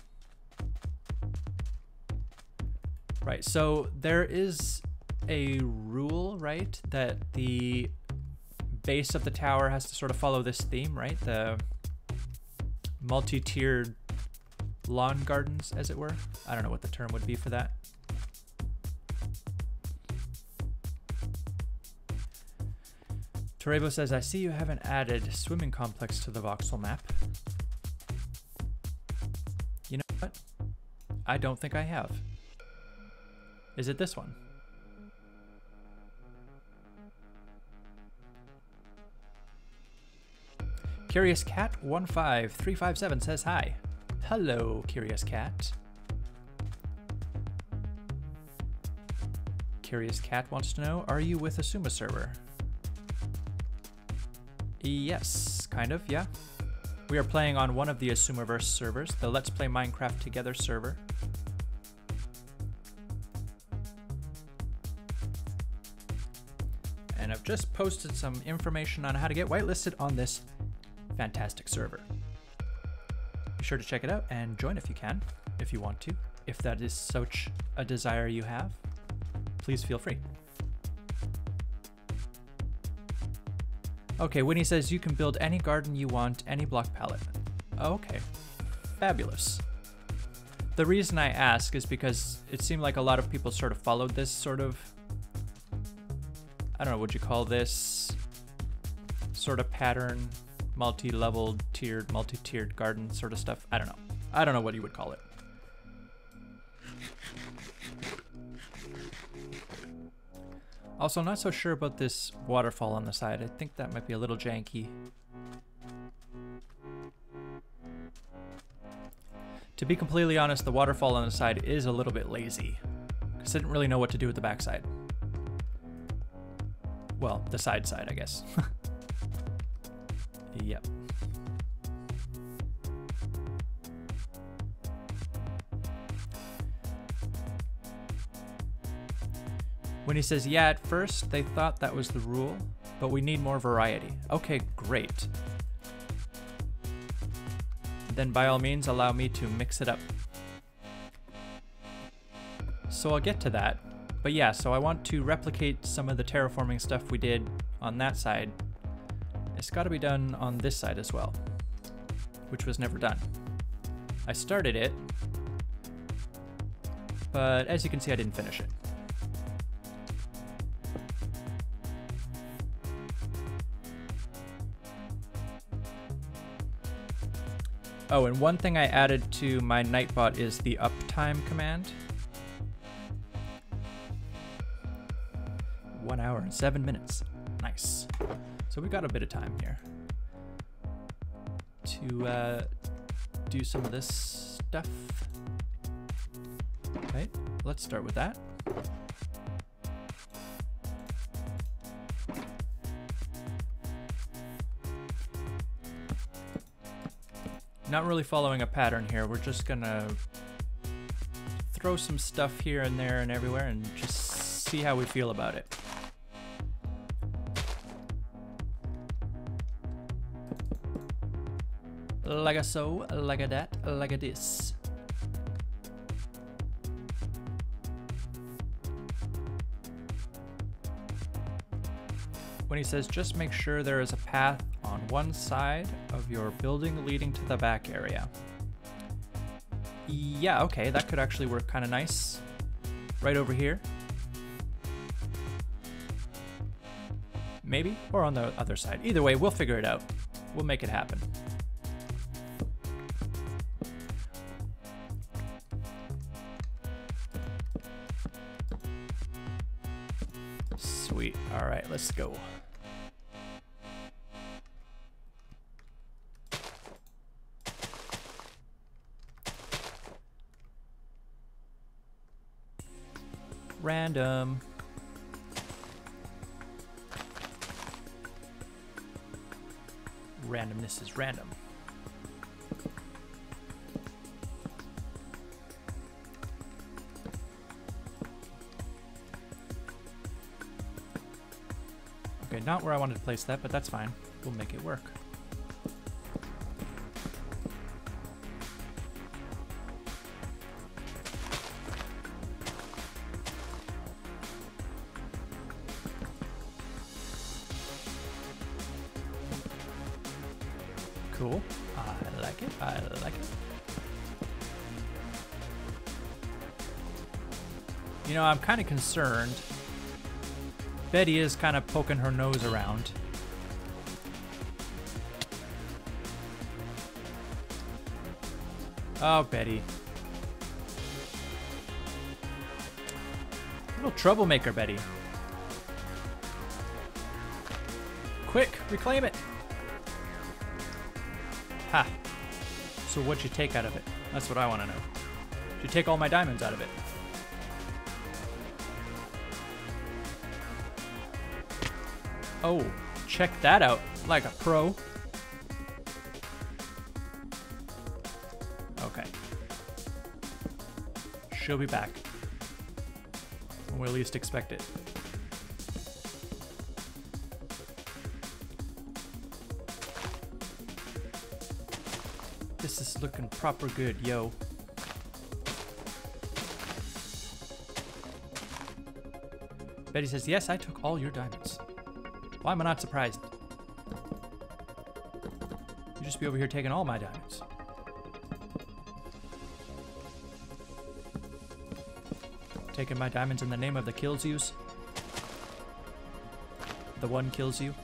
Speaker 1: Right, so there is a rule, right, that the base of the tower has to sort of follow this theme, right? The multi-tiered lawn gardens, as it were. I don't know what the term would be for that. Torebo says, I see you haven't added swimming complex to the voxel map. You know what? I don't think I have. Is it this one? Curious Cat 15357 says hi. Hello, Curious Cat. Curious Cat wants to know, are you with Xisuma server? Yes, kind of, yeah. We are playing on one of the Xisumaverse servers, the Let's Play Minecraft Together server. And I've just posted some information on how to get whitelisted on this fantastic server. Be sure to check it out and join if you can, if you want to. If that is such a desire you have, please feel free. Okay, Winnie says you can build any garden you want, any block palette. Okay, fabulous. The reason I ask is because it seemed like a lot of people sort of followed this sort of, I don't know, would you call this sort of pattern multi-level tiered multi-tiered garden sort of stuff. I don't know. I don't know what you would call it. Also I'm not so sure about this waterfall on the side. I think that might be a little janky. To be completely honest the waterfall on the side is a little bit lazy because i didn't really know what to do with the backside. Well the side side i guess Yep. Winnie says, yeah, at first they thought that was the rule, but we need more variety. Okay, great. Then by all means, allow me to mix it up. So I'll get to that. But yeah, so I want to replicate some of the terraforming stuff we did on that side it's got to be done on this side as well, which was never done. I started it, but as you can see, I didn't finish it. Oh, and one thing I added to my Nightbot is the uptime command. One hour and seven minutes. Nice. So we got a bit of time here to uh, do some of this stuff. Okay, let's start with that. Not really following a pattern here. We're just gonna throw some stuff here and there and everywhere and just see how we feel about it. Like a so, like a that, like a this. Winnie says just make sure there is a path on one side of your building leading to the back area. Yeah, okay, that could actually work kind of nice. Right over here. Maybe, or on the other side. Either way, we'll figure it out. We'll make it happen. Sweet. All right, let's go. Random. Randomness is random. Okay, not where I wanted to place that, but that's fine. We'll make it work. Cool. I like it. I like it. You know, I'm kind of concerned. Betty is kind of poking her nose around. Oh, Betty. Little troublemaker, Betty. Quick, reclaim it. Ha. So what'd you take out of it? That's what I want to know. Did you take all my diamonds out of it? Oh, check that out. Like a pro. Okay. She'll be back. When we least expect it. This is looking proper good, yo. Betty says, yes, I took all your diamonds. Why am I not surprised? You just be over here taking all my diamonds. Taking my diamonds in the name of the Killzoos. The one kills you.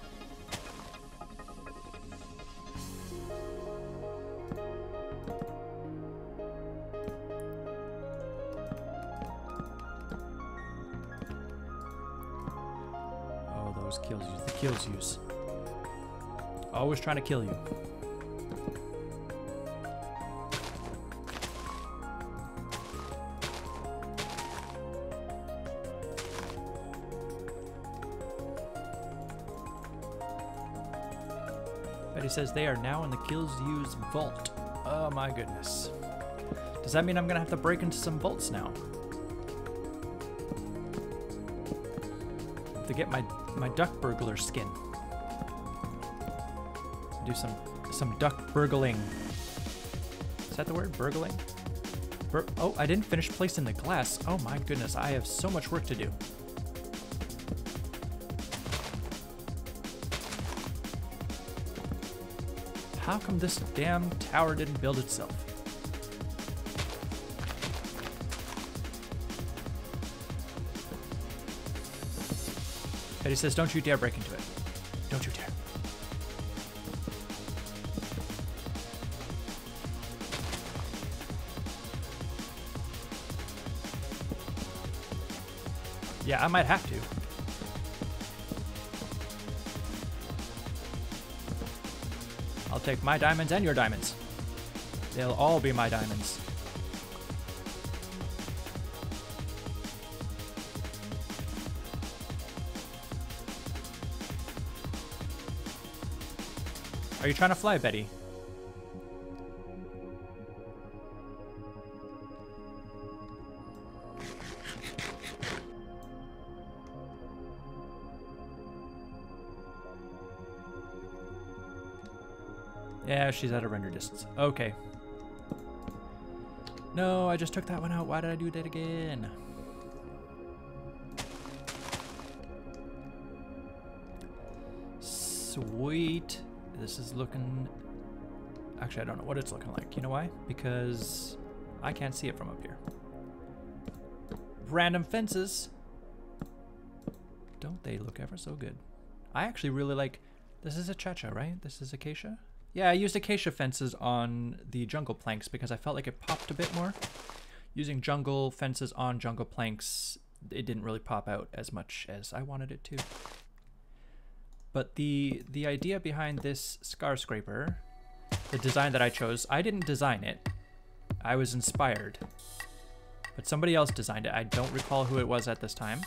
Speaker 1: Always trying to kill you. Betty says they are now in the kills used vault. Oh my goodness. Does that mean I'm gonna have to break into some vaults now? to get my my duck burglar skin. Do some some duck burgling. Is that the word? Burgling? Bur oh, I didn't finish placing the glass. Oh my goodness, I have so much work to do. How come this damn tower didn't build itself? Betty says, don't you dare break into I might have to. I'll take my diamonds and your diamonds. They'll all be my diamonds. Are you trying to fly, Betty? Yeah, she's at a render distance. Okay. No, I just took that one out. Why did I do that again? Sweet. This is looking... Actually, I don't know what it's looking like. You know why? Because I can't see it from up here. Random fences. Don't they look ever so good? I actually really like... This is acacia, right? This is acacia? Yeah, I used acacia fences on the jungle planks because I felt like it popped a bit more. Using jungle fences on jungle planks, it didn't really pop out as much as I wanted it to. But the the idea behind this scar scraper, the design that I chose, I didn't design it. I was inspired. But somebody else designed it. I don't recall who it was at this time.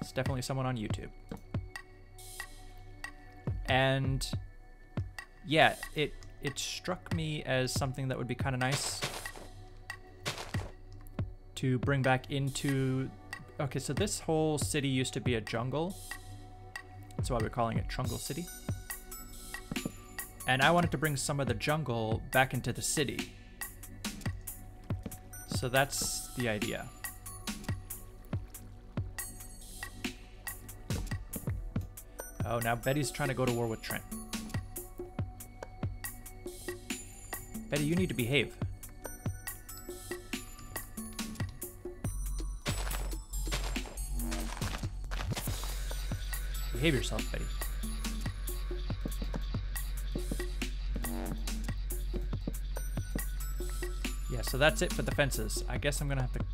Speaker 1: It's definitely someone on YouTube. And yeah, it it struck me as something that would be kind of nice to bring back into okay so this whole city used to be a jungle. That's why we're calling it Trungle City. And I wanted to bring some of the jungle back into the city. So that's the idea. Oh now Betty's trying to go to war with Trent Betty, you need to behave. Behave yourself, Betty. Yeah, so that's it for the fences. I guess I'm gonna have to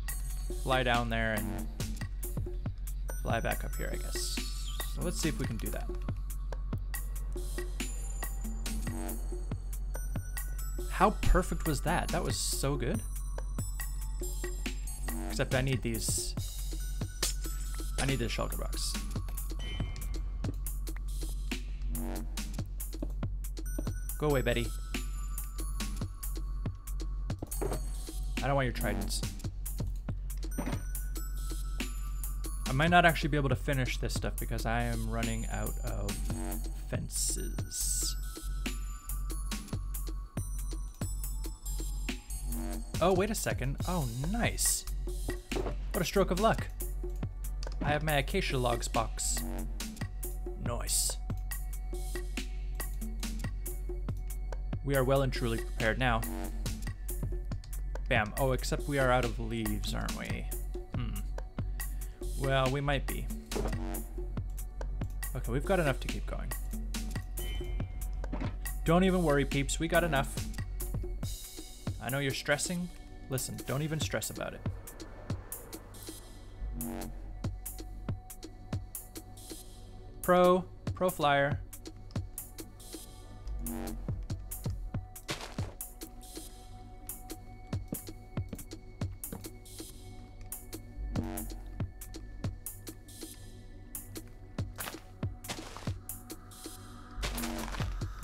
Speaker 1: fly down there and fly back up here, I guess. So let's see if we can do that. How perfect was that? That was so good. Except I need these. I need the shulker box. Go away, Betty. I don't want your tridents. I might not actually be able to finish this stuff because I am running out of fences. Oh, wait a second. Oh, nice. What a stroke of luck. I have my acacia logs box. Nice. We are well and truly prepared now. Bam. Oh, except we are out of leaves, aren't we? Hmm. Well, we might be. Okay, we've got enough to keep going. Don't even worry, peeps. We got enough. I know you're stressing. Listen, don't even stress about it. Pro, pro flyer.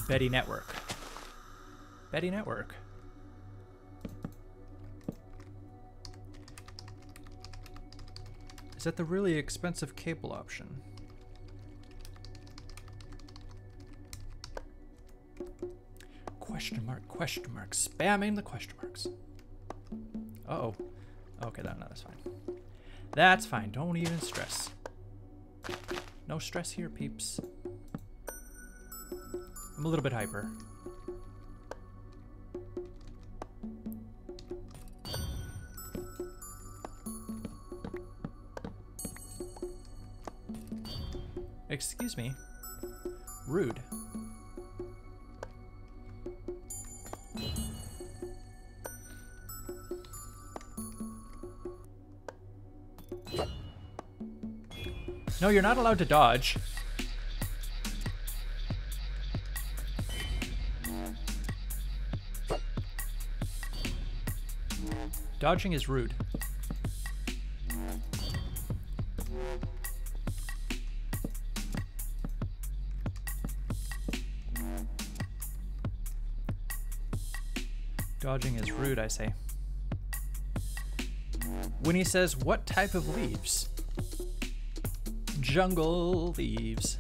Speaker 1: Betty Network. Betty Network. That the really expensive cable option? Question mark, question mark, spamming the question marks. Uh oh. Okay, that, no, that's fine. That's fine, don't even stress. No stress here, peeps. I'm a little bit hyper. Me. Rude. No, you're not allowed to dodge. Dodging is rude. Is rude, I say. Winnie says, What type of leaves? Jungle leaves.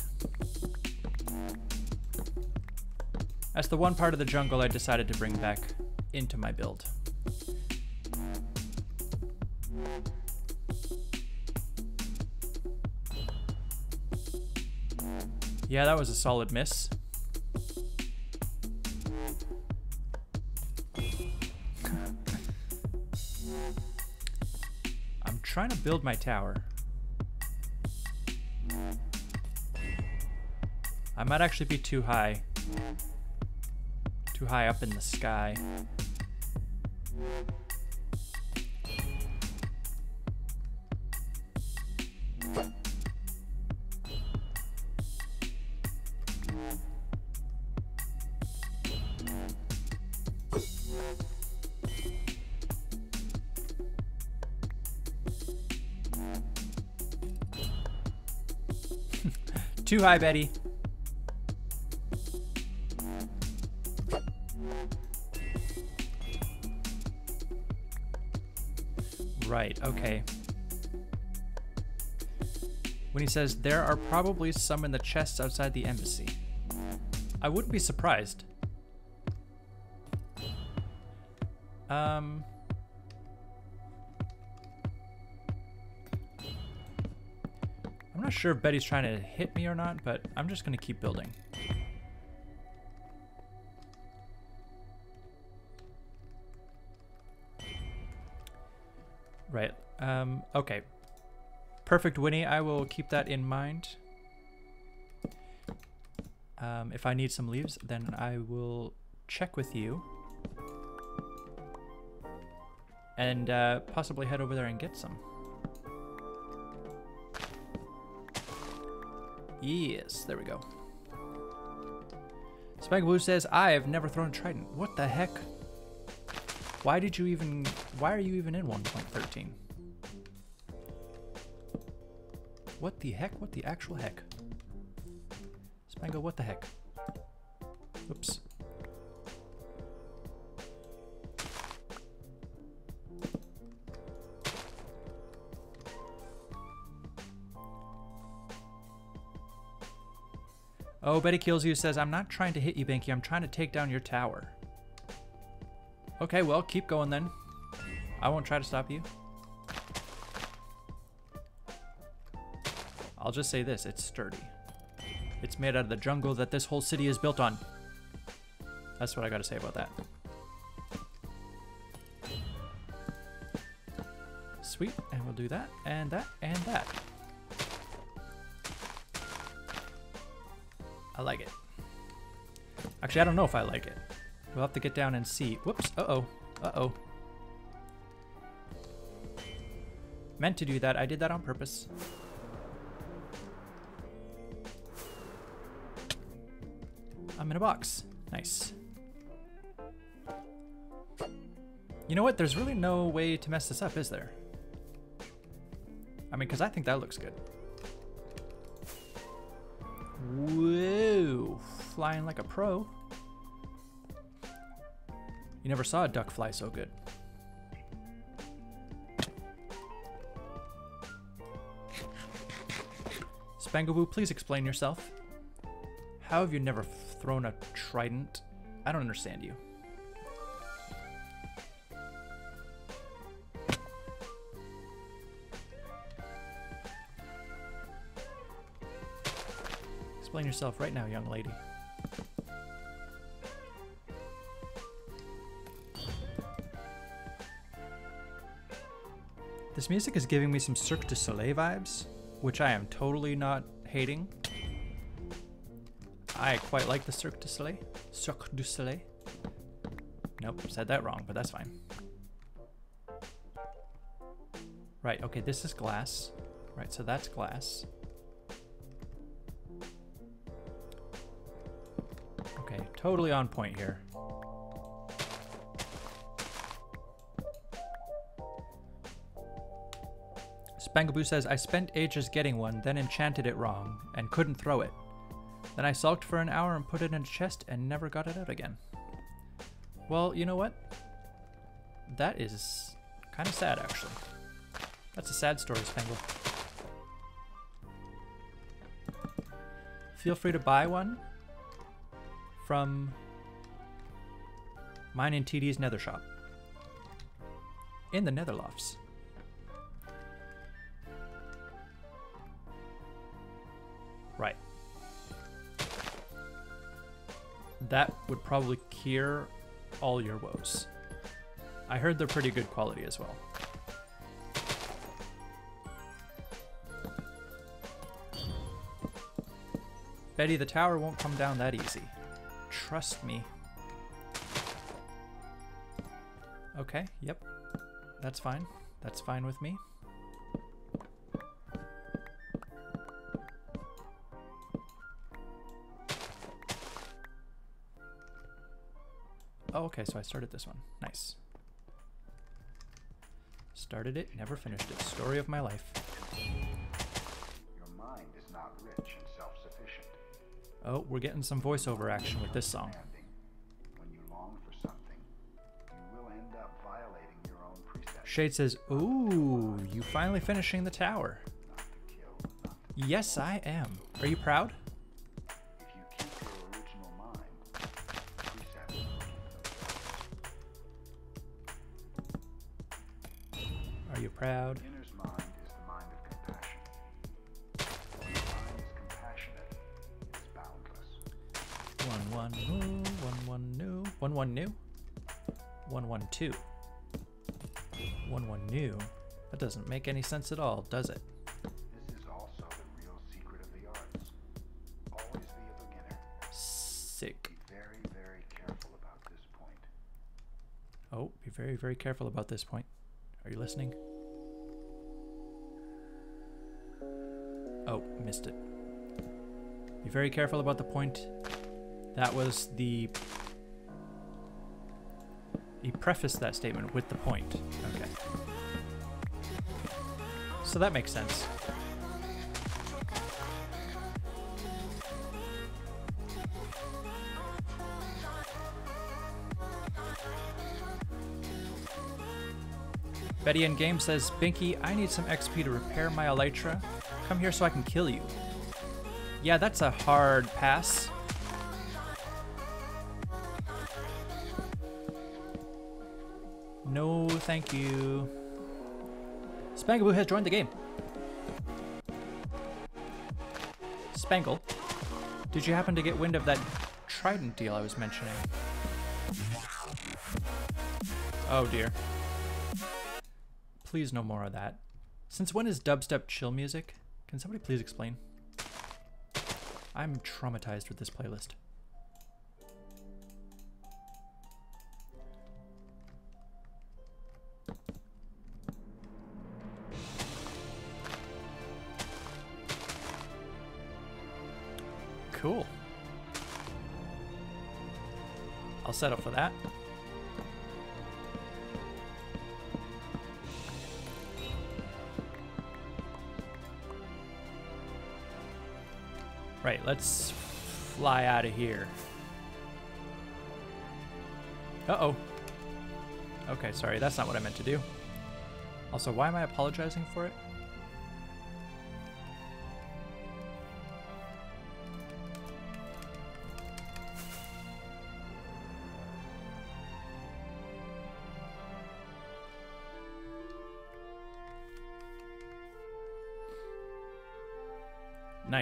Speaker 1: That's the one part of the jungle I decided to bring back into my build. Yeah, that was a solid miss. Build my tower. I might actually be too high. Too high up in the sky. Too high, Betty. Right, okay. Winnie says, there are probably some in the chests outside the embassy. I wouldn't be surprised. Um... sure if Betty's trying to hit me or not, but I'm just gonna keep building. Right. Um, okay. Perfect, Winnie. I will keep that in mind. Um, if I need some leaves, then I will check with you. And uh, possibly head over there and get some. Yes, there we go. Spangleboo says, I have never thrown a trident. What the heck? Why did you even, why are you even in 1.13? What the heck? What the actual heck? Spango, what the heck? Oops. Oh, Betty Kills You says, I'm not trying to hit you, Banky. I'm trying to take down your tower. Okay, well, keep going then. I won't try to stop you. I'll just say this, it's sturdy. It's made out of the jungle that this whole city is built on. That's what I gotta say about that. Sweet, and we'll do that, and that, and that. I like it. Actually, I don't know if I like it. We'll have to get down and see. Whoops. Uh-oh. Uh-oh. Meant to do that. I did that on purpose. I'm in a box. Nice. You know what? There's really no way to mess this up, is there? I mean, because I think that looks good. Whoa. Flying like a pro. You never saw a duck fly so good. Spangleboo, please explain yourself. How have you never thrown a trident? I don't understand you. Explain yourself right now, young lady. This music is giving me some Cirque du Soleil vibes, which I am totally not hating. I quite like the Cirque du Soleil. Cirque du Soleil. Nope, said that wrong, but that's fine. Right, okay, this is glass. Right, so that's glass. Totally on point here. Spangleboo says, I spent ages getting one, then enchanted it wrong, and couldn't throw it. Then I sulked for an hour and put it in a chest and never got it out again. Well, you know what? That is kind of sad, actually. That's a sad story, Spangle. Feel free to buy one from mine and TD's Nether Shop in the Netherlofts. Right. That would probably cure all your woes. I heard they're pretty good quality as well. Betty, the tower won't come down that easy. Trust me. Okay, yep. That's fine. That's fine with me. Oh, okay, so I started this one. Nice. Started it, never finished it. Story of my life. Oh, we're getting some voiceover action with this song.
Speaker 2: Understanding, When you long for something, you will end up violating your own precepts.
Speaker 1: Shade says, Ooh, you finally finishing the tower.
Speaker 2: Not to kill, not to
Speaker 1: Yes, I am. Are you proud?
Speaker 2: If you keep your original mind, precepts will keep them.
Speaker 1: Are you proud? One one one new, one one two, one one new. That doesn't make any sense at all, does it?
Speaker 2: This is also the real secret of the arts. Always be a beginner.
Speaker 1: Sick.
Speaker 2: Be very, very careful about this point.
Speaker 1: Oh, be very very careful about this point. Are you listening? Oh, missed it. Be very careful about the point. That was the. He prefaced that statement with the point. Okay. So that makes sense. Betty in game says, Binky, I need some XP to repair my elytra. Come here so I can kill you. Yeah, that's a hard pass. Thank you. Spangleboo has joined the game. Spangle, did you happen to get wind of that Trident deal I was mentioning? Oh dear. Please no more of that. Since when is dubstep chill music? Can somebody please explain? I'm traumatized with this playlist. I'll settle for that. Right, let's fly out of here. Uh-oh. Okay, sorry, that's not what I meant to do. Also, why am I apologizing for it?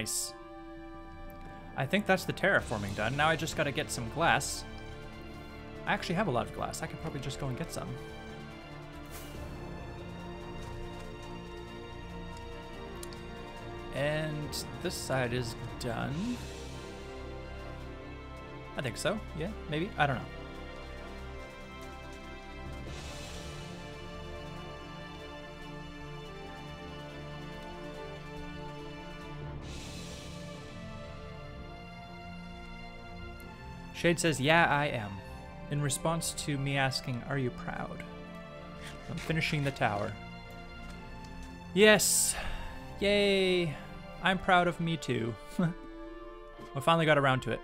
Speaker 1: Nice. I think that's the terraforming done. Now I just gotta get some glass. I actually have a lot of glass. I could probably just go and get some. And this side is done. I think so. Yeah, maybe. I don't know. Shade says, Yeah, I am. In response to me asking, Are you proud? I'm finishing the tower. Yes. Yay. I'm proud of me too. I finally got around to it.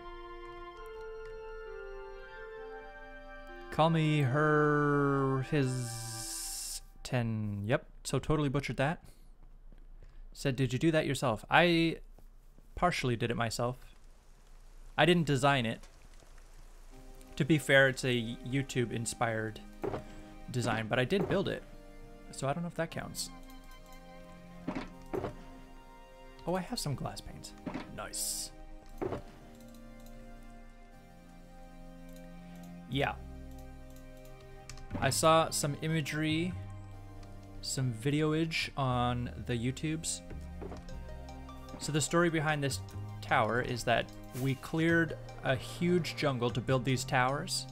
Speaker 1: Call me her his 10. Yep. So totally butchered that. Said, "Did you do that yourself?" I partially did it myself. I didn't design it. To be fair, it's a YouTube inspired design, but I did build it. So I don't know if that counts. Oh, I have some glass panes. Nice. Yeah. I saw some imagery, some videoage on the YouTubes. So the story behind this tower is that we cleared a huge jungle to build these towers.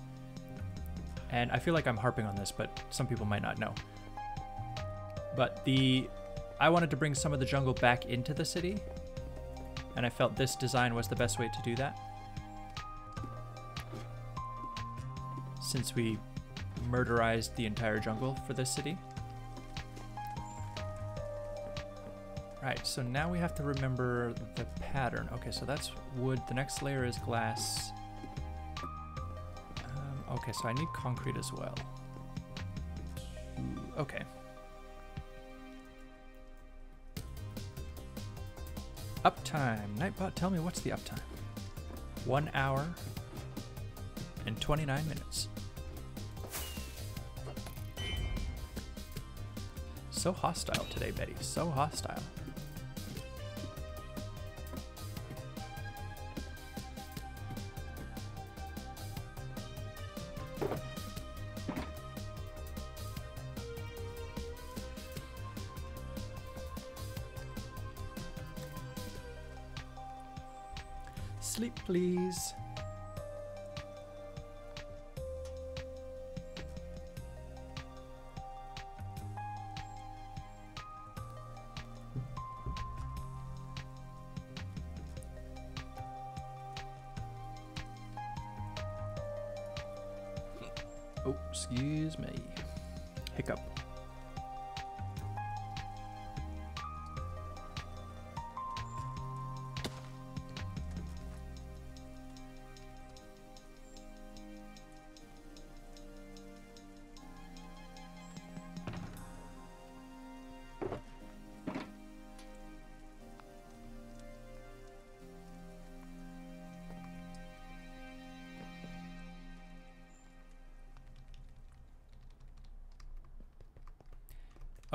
Speaker 1: And I feel like I'm harping on this, but some people might not know. But the I wanted to bring some of the jungle back into the city, and I felt this design was the best way to do that. Since we murderized the entire jungle for this city. Right, so now we have to remember the pattern. Okay, so that's wood. The next layer is glass. Um, okay, so I need concrete as well. Okay. Uptime. Nightbot, tell me what's the uptime? One hour and 29 minutes. So hostile today, Betty. So hostile.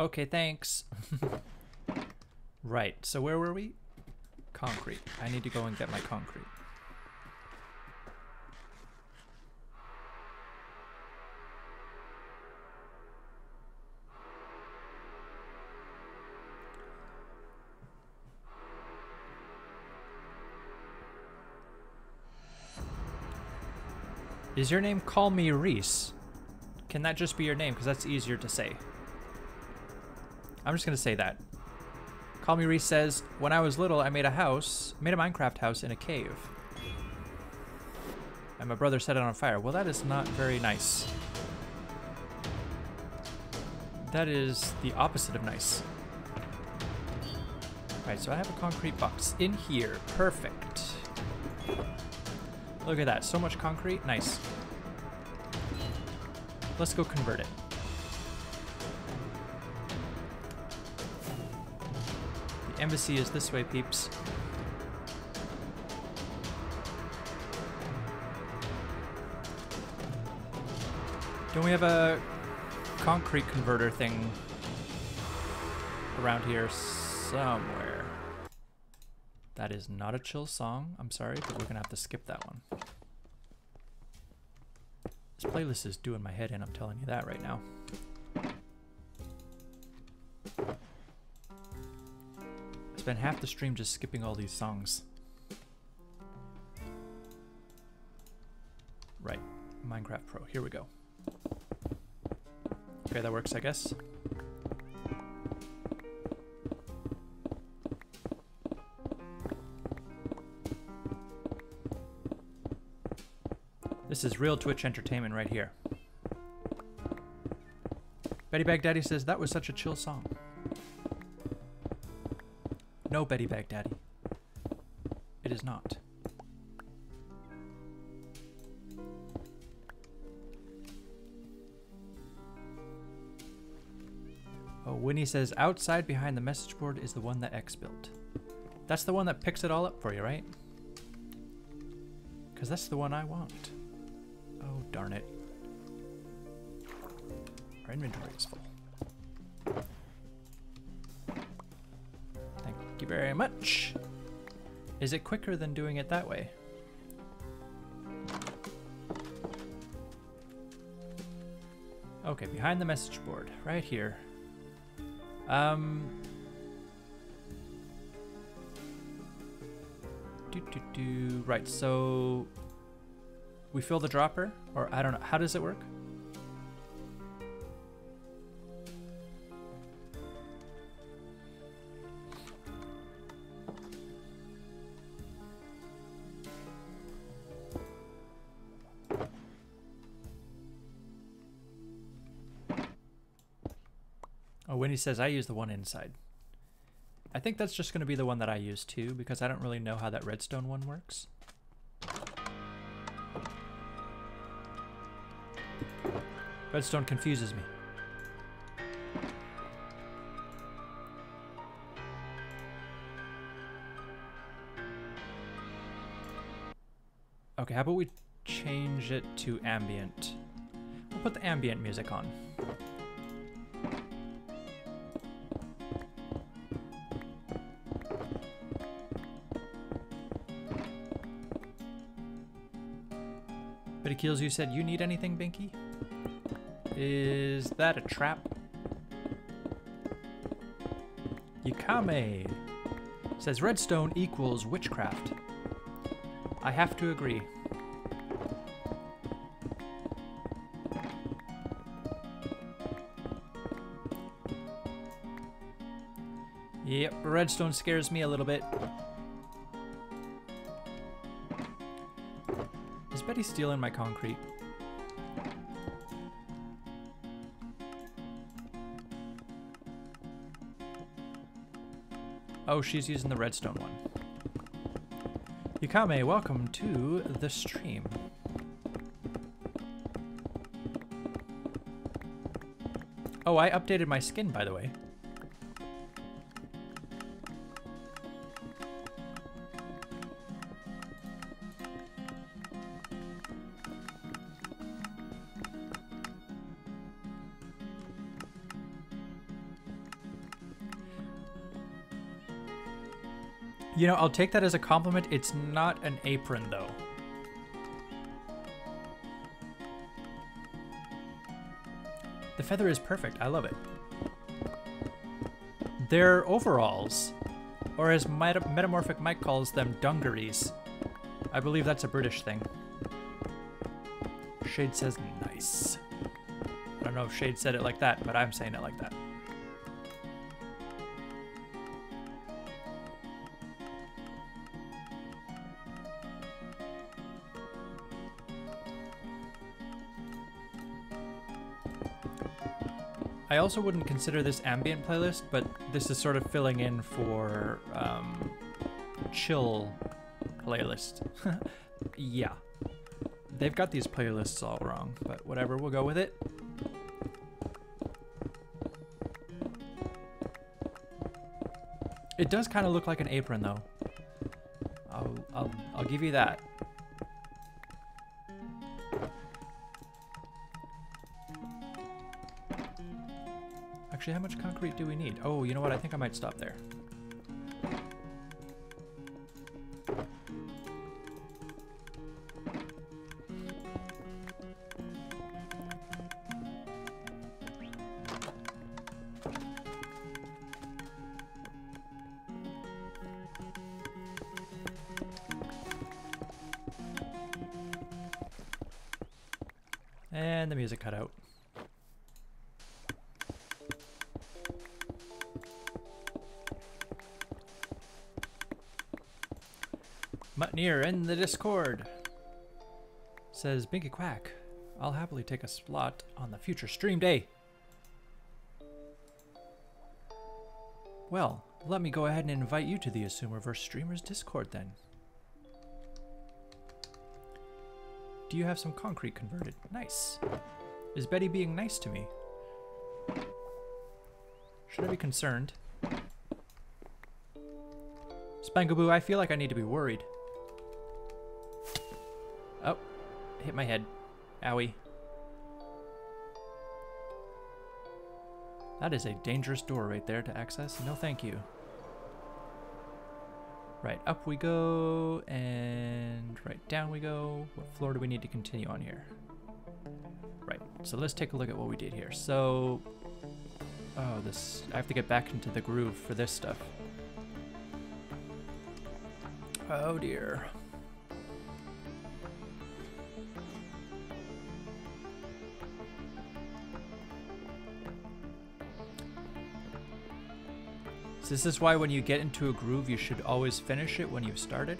Speaker 1: Okay, thanks. right, so where were we? Concrete. I need to go and get my concrete. Is your name Call Me Reese? Can that just be your name? Because that's easier to say. I'm just gonna say that. Call Me Reese says, when I was little, I made a house, made a Minecraft house in a cave. And my brother set it on fire. Well, that is not very nice. That is the opposite of nice. Alright, so I have a concrete box in here. Perfect. Look at that, so much concrete. Nice. Let's go convert it. Embassy is this way, peeps. Don't we have a concrete converter thing around here somewhere? That is not a chill song. I'm sorry, but we're gonna have to skip that one. This playlist is doing my head in, I'm telling you that right now. Spent half the stream just skipping all these songs. Right, Minecraft Pro, here we go. Okay, that works, I guess. This is real Twitch entertainment right here. Betty Baghdaddy says that was such a chill song. No, Betty Baghdaddy. It is not. Oh, Winnie says outside behind the message board is the one that X built. That's the one that picks it all up for you, right? Because that's the one I want. Oh, darn it. Our inventory is full. Much. Is it quicker than doing it that way? Okay, behind the message board, right here. Um. Do, do, do. Right, so we fill the dropper, or I don't know. How does it work? Winnie says I use the one inside. I think that's just going to be the one that I use too, because I don't really know how that redstone one works. Redstone confuses me. Okay, how about we change it to ambient? We'll put the ambient music on. Keels, you said you need anything, Binky? Is that a trap? Yukame says redstone equals witchcraft. I have to agree. Yep, redstone scares me a little bit. Betty stealing my concrete? Oh, she's using the redstone one. Yukame, welcome to the stream. Oh, I updated my skin, by the way. You know, I'll take that as a compliment. It's not an apron, though. The feather is perfect. I love it. They're overalls, or as Meta- Metamorphic Mike calls them, dungarees. I believe that's a British thing. Shade says nice. I don't know if Shade said it like that, but I'm saying it like that. I also wouldn't consider this ambient playlist, but this is sort of filling in for um, chill playlist. yeah. They've got these playlists all wrong, but whatever, we'll go with it. It does kind of look like an apron, though. I'll, I'll, I'll give you that. Actually, how much concrete do we need? Oh, you know what? I think I might stop there. And the music cut out. Mutneer in the Discord says Binky Quack. I'll happily take a slot on the future stream day. Well, Let me go ahead and invite you to the Xisumaverse Streamers Discord then. Do you have some concrete converted? Nice. Is Betty being nice to me? Should I be concerned? Spangleboo, I feel like I need to be worried. Hit my head. Owie. That is a dangerous door right there to access. No thank you. Right, up we go, and right down we go. What floor do we need to continue on here? Right, so let's take a look at what we did here. So, oh, this, I have to get back into the groove for this stuff. Oh dear. So this is why when you get into a groove, you should always finish it when you've started.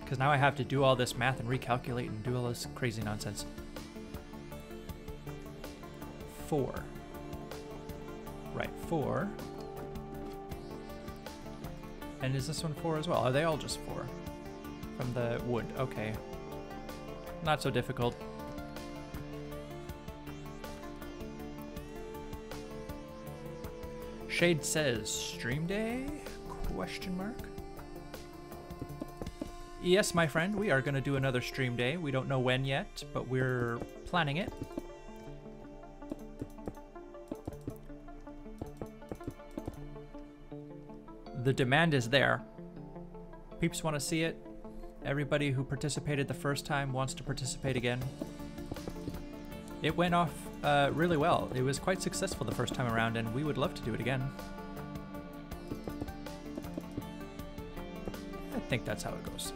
Speaker 1: Because now I have to do all this math and recalculate and do all this crazy nonsense. Four. Right, four. And is this one four as well? Are they all just four? From the wood, okay. Not so difficult. Shade says, stream day? Question mark. Yes, my friend, we are going to do another stream day. We don't know when yet, but we're planning it. The demand is there. Peeps want to see it. Everybody who participated the first time wants to participate again. It went off uh, really well. It was quite successful the first time around, and we would love to do it again. I think that's how it goes.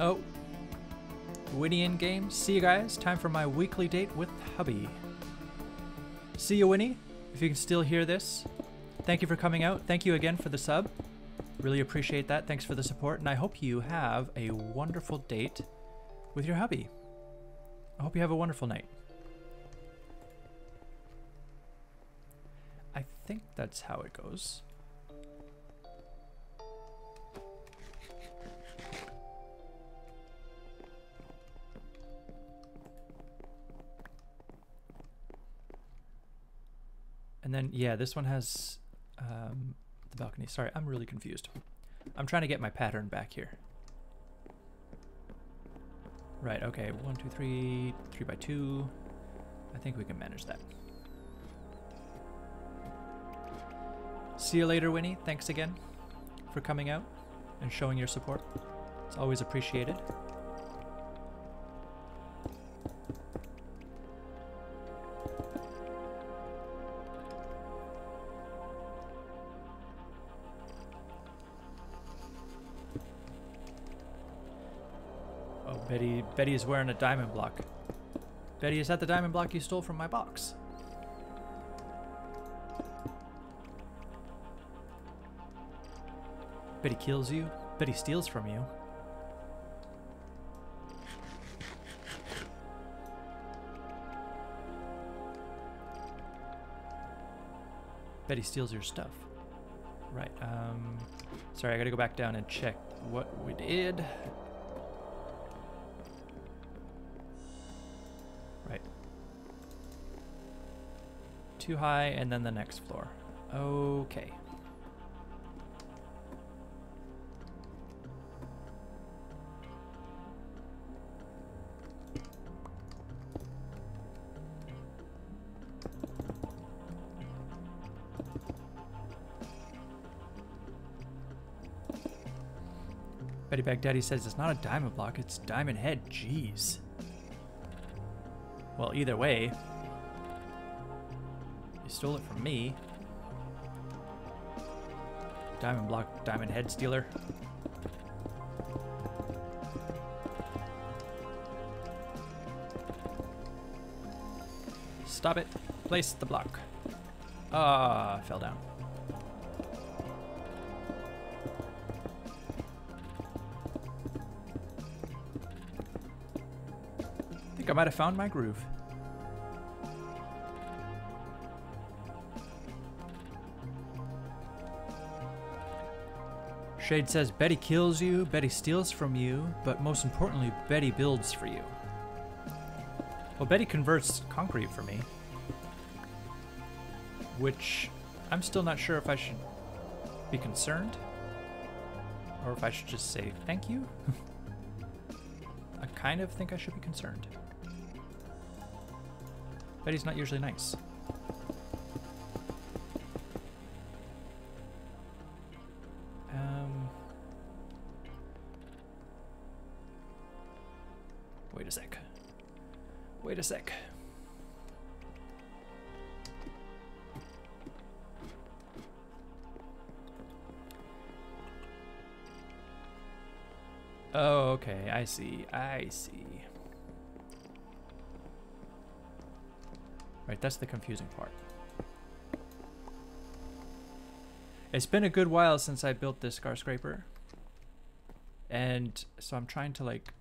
Speaker 1: Oh, Winnie in game. See you guys. Time for my weekly date with hubby. See you, Winnie. If you can still hear this, thank you for coming out. Thank you again for the sub. Really appreciate that. Thanks for the support. And I hope you have a wonderful date with your hubby. I hope you have a wonderful night. I think that's how it goes. And then, yeah, this one has um, balcony. Sorry, I'm really confused. I'm trying to get my pattern back here. Right, okay, one, two, three, three by two. I think we can manage that. See you later, Winnie. Thanks again for coming out and showing your support. It's always appreciated. Betty, is wearing a diamond block. Betty, is that the diamond block you stole from my box? Betty kills you. Betty steals from you. Betty steals your stuff. Right, um... Sorry, I gotta go back down and check what we did. Too high, and then the next floor. Okay. Betty Baghdadi says it's not a diamond block, it's diamond head. Jeez. Well, either way, stole it from me. Diamond block, diamond head stealer. Stop it. Place the block. Ah, fell down. think I might have found my groove. Shade says Betty kills you, Betty steals from you, but most importantly, Betty builds for you. Well, Betty converts concrete for me. Which I'm still not sure if I should be concerned or if I should just say thank you. I kind of think I should be concerned. Betty's not usually nice. See. I see. Right, that's the confusing part. It's been a good while since I built this skyscraper. And so I'm trying to like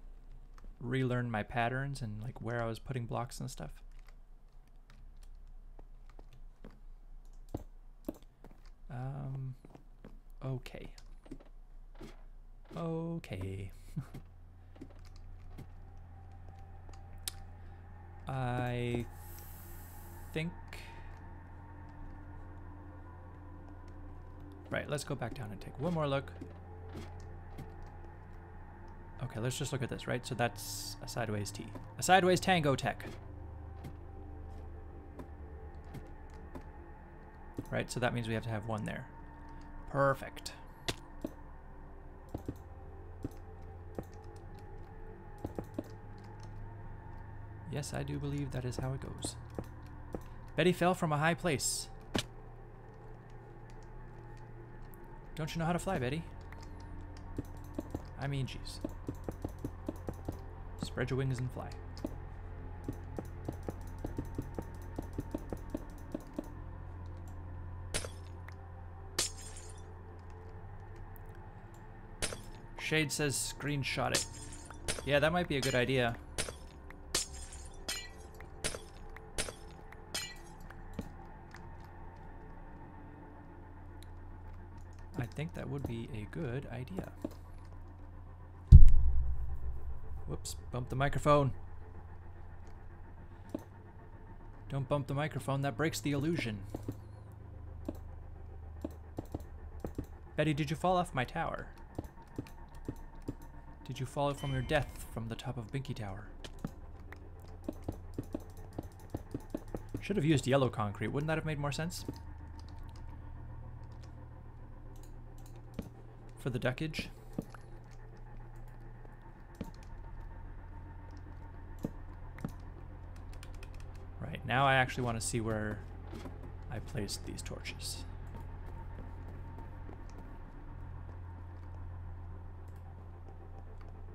Speaker 1: relearn my patterns and like where I was putting blocks and stuff. Um okay. Okay. I think. Right, let's go back down and take one more look. Okay, let's just look at this, right? So that's a sideways T. A sideways tango tech. Right, so that means we have to have one there. Perfect. Yes, I do believe that is how it goes. Betty fell from a high place. Don't you know how to fly, Betty? I mean, jeez. Spread your wings and fly. Shade says screenshot it. Yeah, that might be a good idea. A good idea. Whoops, bump the microphone. Don't bump the microphone, that breaks the illusion. Betty, did you fall off my tower? Did you fall from your death from the top of Binky Tower? Should have used yellow concrete, wouldn't that have made more sense? For the duckage? Right, now I actually want to see where I placed these torches.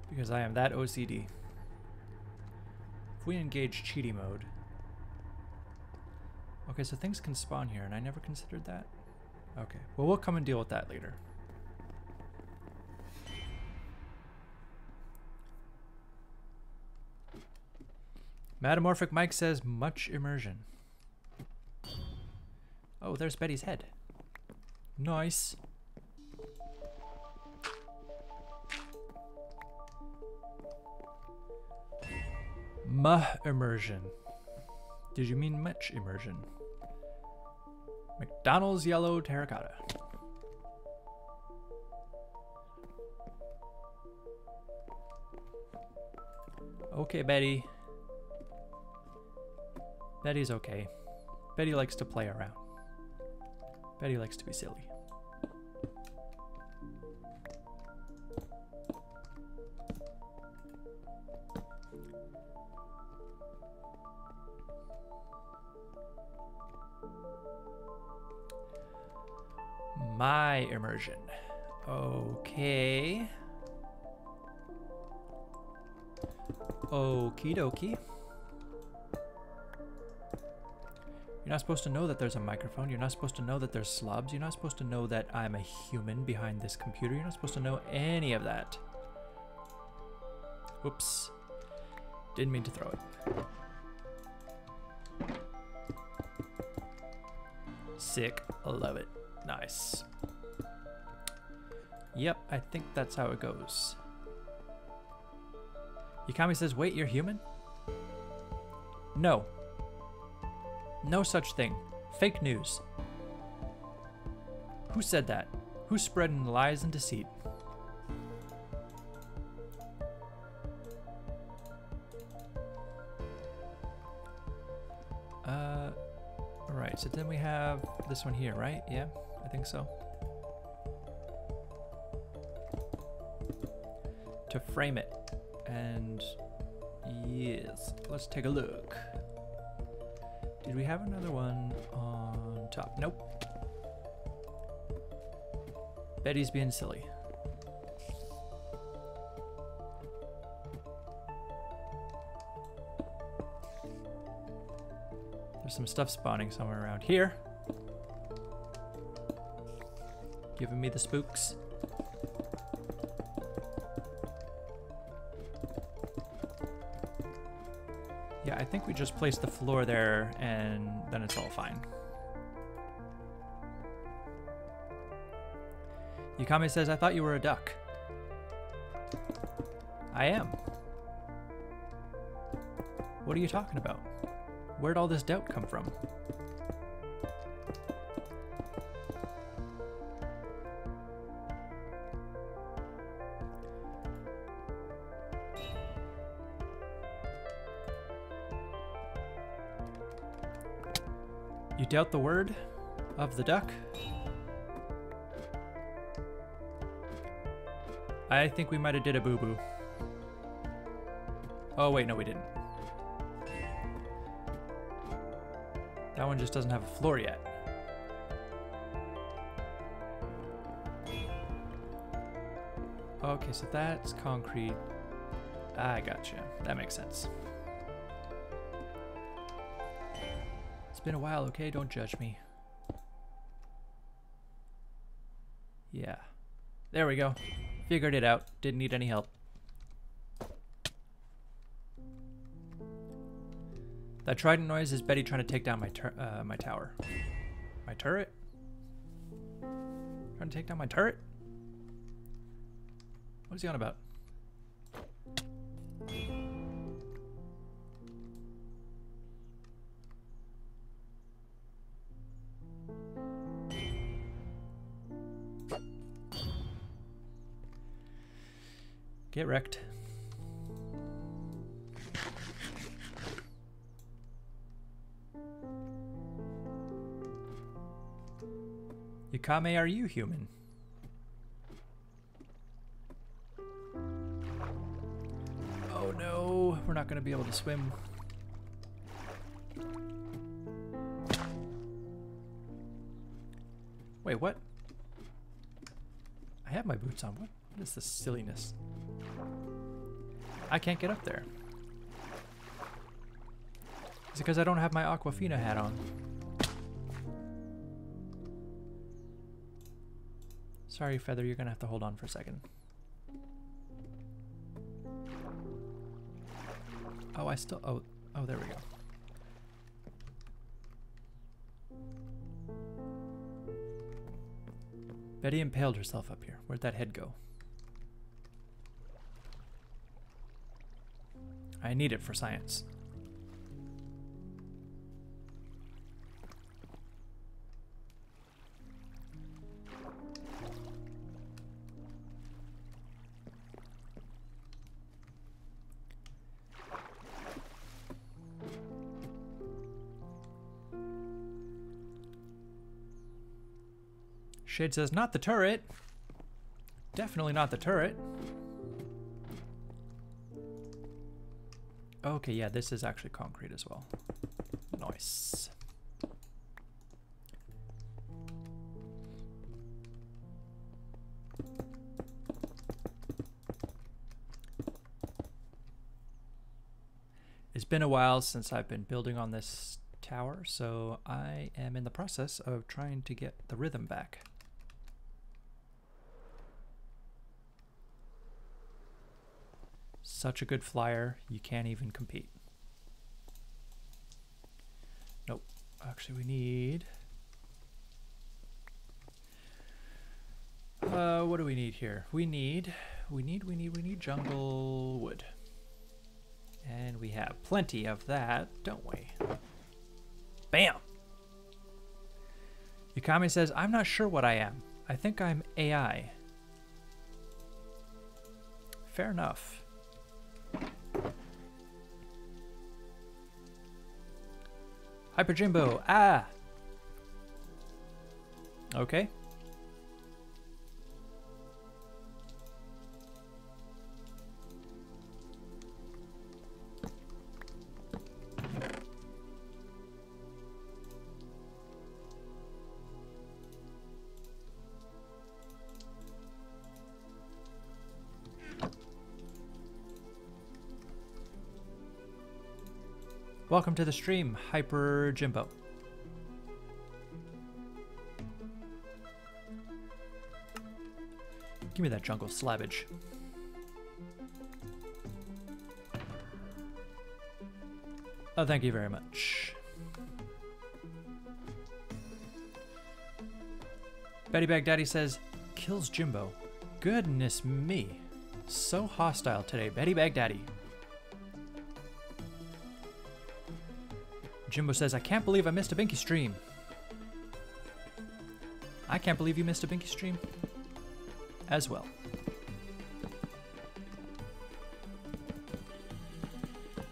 Speaker 1: Because I am that OCD. If we engage cheaty mode. Okay, so things can spawn here, and I never considered that. Okay, well, we'll come and deal with that later. Metamorphic Mike says much immersion. Oh, there's Betty's head. Nice. Muh immersion. Did you mean much immersion? McDonald's yellow terracotta. Okay, Betty. Betty's okay. Betty likes to play around. Betty likes to be silly. My immersion. Okay. Okie dokie. You're not supposed to know that there's a microphone. You're not supposed to know that there's slobs. You're not supposed to know that I'm a human behind this computer. You're not supposed to know any of that. Whoops. Didn't mean to throw it. Sick. I love it. Nice. Yep, I think that's how it goes. Yukami says, wait, you're human? No. No such thing. Fake news. Who said that? Who's spreading lies and deceit? Uh, alright, so then we have this one here, right? Yeah, I think so. To frame it. And yes, let's take a look. Did we have another one on top? Nope. Betty's being silly. There's some stuff spawning somewhere around here. Giving me the spooks. Think we just place the floor there and then it's all fine. Yukami says, I thought you were a duck. I am. What are you talking about? Where'd all this doubt come from? Doubt the word of the duck? I think we might have did a boo-boo. Oh wait, no we didn't. That one just doesn't have a floor yet. Okay, so that's concrete. I gotcha. That makes sense. Been a while, okay? Don't judge me. Yeah. There we go. Figured it out. Didn't need any help. That trident noise is Betty trying to take down my uh, my tower. My turret? Trying to take down my turret? What is he on about? Get wrecked. Yukame, are you human? Oh no, we're not going to be able to swim. Wait, what? I have my boots on. What, what is this silliness? I can't get up there. it because I don't have my Aquafina hat on? Sorry, Feather, you're gonna have to hold on for a second. Oh, I still, oh, oh, there we go. Betty impaled herself up here. Where'd that head go? I need it for science. Shade says, not the turret. Definitely not the turret. Okay, yeah, this is actually concrete as well. Nice. It's been a while since I've been building on this tower, so I am in the process of trying to get the rhythm back. Such a good flyer, you can't even compete. Nope. Actually, we need. Uh, what do we need here? We need, we need, we need, we need jungle wood. And we have plenty of that, don't we? Bam! Yukami says, I'm not sure what I am. I think I'm AI. Fair enough. Hyper Jimbo, ah! Okay. Welcome to the stream, Hyper Jimbo. Give me that jungle slabbage. Oh, thank you very much. Betty Bag Daddy says, kills Jimbo. Goodness me. So hostile today, Betty Baghdaddy. Jimbo says, I can't believe I missed a Binky stream. I can't believe you missed a Binky stream as well.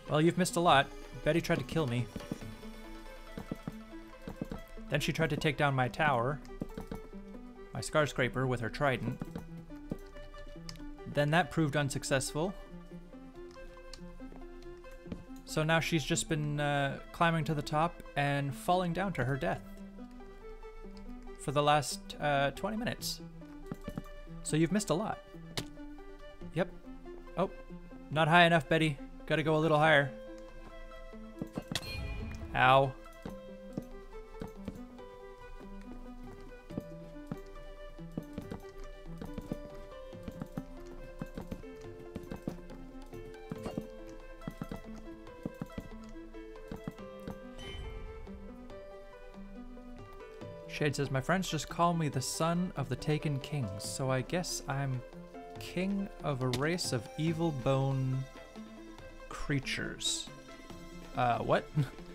Speaker 1: Well, you've missed a lot. Betty tried to kill me. Then she tried to take down my tower, my skyscraper with her trident. Then that proved unsuccessful. So now she's just been uh, climbing to the top and falling down to her death for the last uh, 20 minutes. So you've missed a lot. Yep. Oh, not high enough, Betty. Gotta go a little higher. Ow. Shade says, My friends just call me the son of the taken kings, so I guess I'm king of a race of evil bone creatures. Uh, what?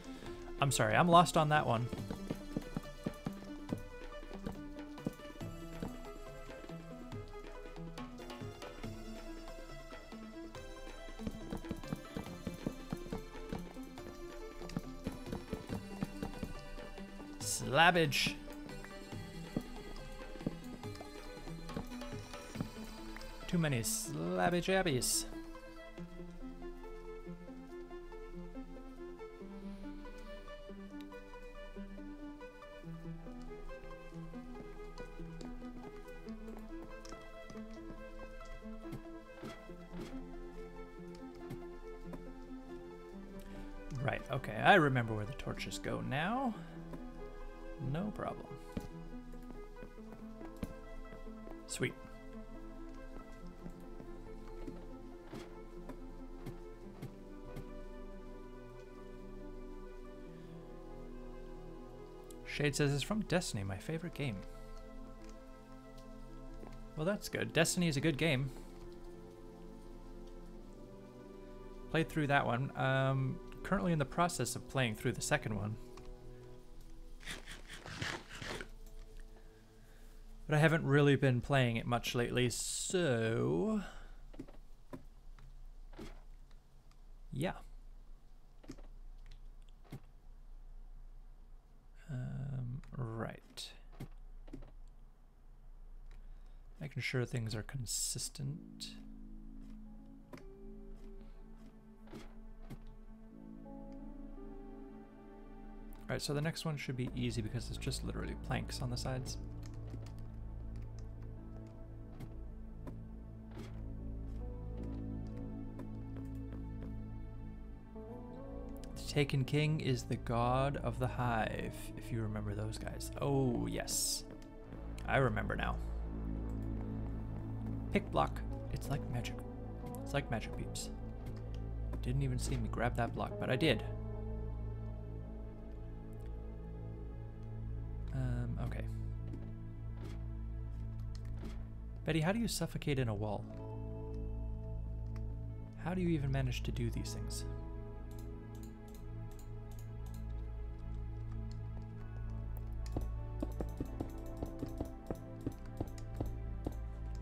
Speaker 1: I'm sorry, I'm lost on that one. Slabbage. Too many slabby jabbies. Right, okay, I remember where the torches go now. No problem. Shade says it's from Destiny, my favorite game. Well, that's good. Destiny is a good game. Played through that one. Um, currently in the process of playing through the second one. But I haven't really been playing it much lately, so... Yeah. Um, right. Making sure things are consistent. Alright, so the next one should be easy because it's just literally planks on the sides. The Taken King is the god of the hive, if you remember those guys. Oh, yes. I remember now. Pick block. It's like magic. It's like magic peeps. Didn't even see me grab that block, but I did. Um, okay. Betty, how do you suffocate in a wall? How do you even manage to do these things?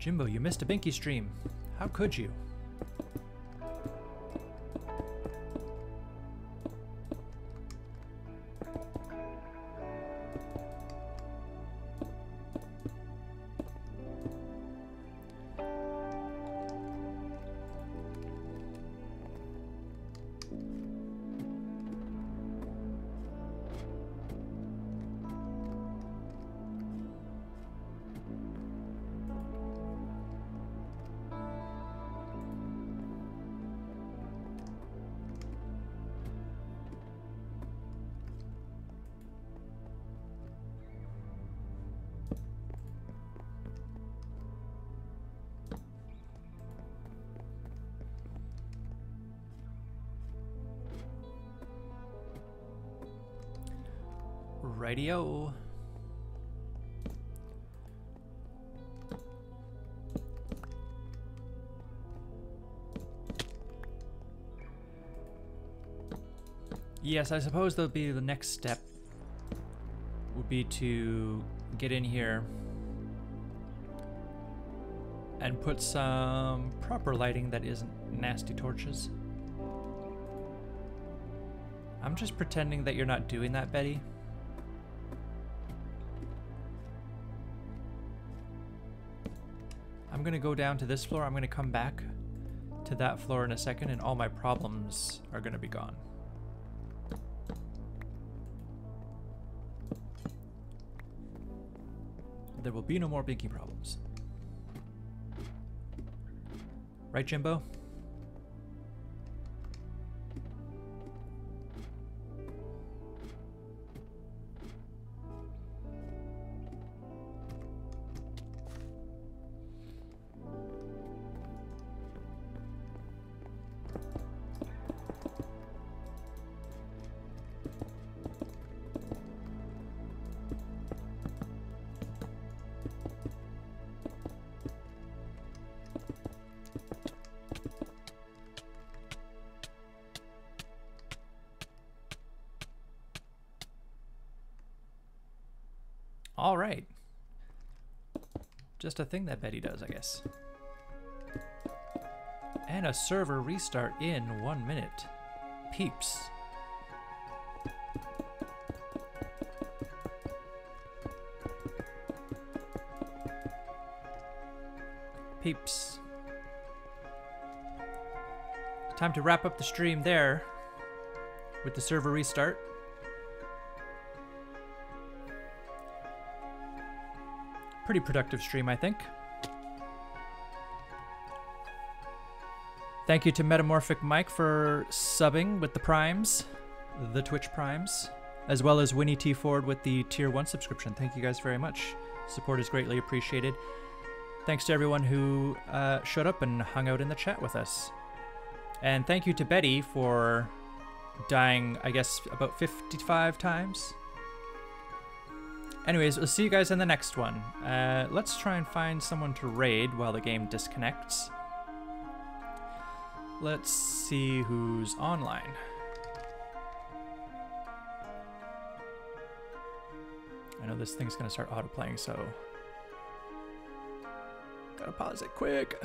Speaker 1: Jimbo, you missed a Binky stream. How could you? Yes, I suppose that'll be the next step. Would be to get in here and put some proper lighting that isn't nasty torches. I'm just pretending that you're not doing that, Betty. I'm gonna go down to this floor. I'm gonna come back to that floor in a second, and all my problems are gonna be gone. There will be no more Binky problems. Right, Jimbo? Just a thing that Betty does, I guess. And a server restart in one minute. Peeps. Peeps. Time to wrap up the stream there with the server restart. Pretty productive stream, I think. Thank you to Metamorphic Mike for subbing with the primes, the Twitch primes, as well as Winnie T. Ford with the Tier 1 subscription. Thank you guys very much. Support is greatly appreciated. Thanks to everyone who uh, showed up and hung out in the chat with us. And thank you to Betty for dying, I guess, about 55 times. Anyways, we'll see you guys in the next one. Uh, let's try and find someone to raid while the game disconnects. Let's see who's online. I know this thing's gonna start auto-playing, so gotta pause it quick.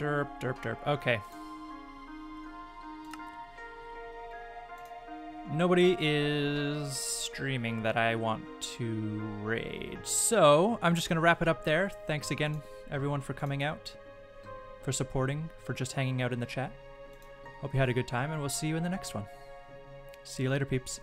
Speaker 1: Derp, derp, derp. Okay. Nobody is streaming that I want to raid. So I'm just going to wrap it up there. Thanks again, everyone, for coming out, for supporting, for just hanging out in the chat. Hope you had a good time, and we'll see you in the next one. See you later, peeps.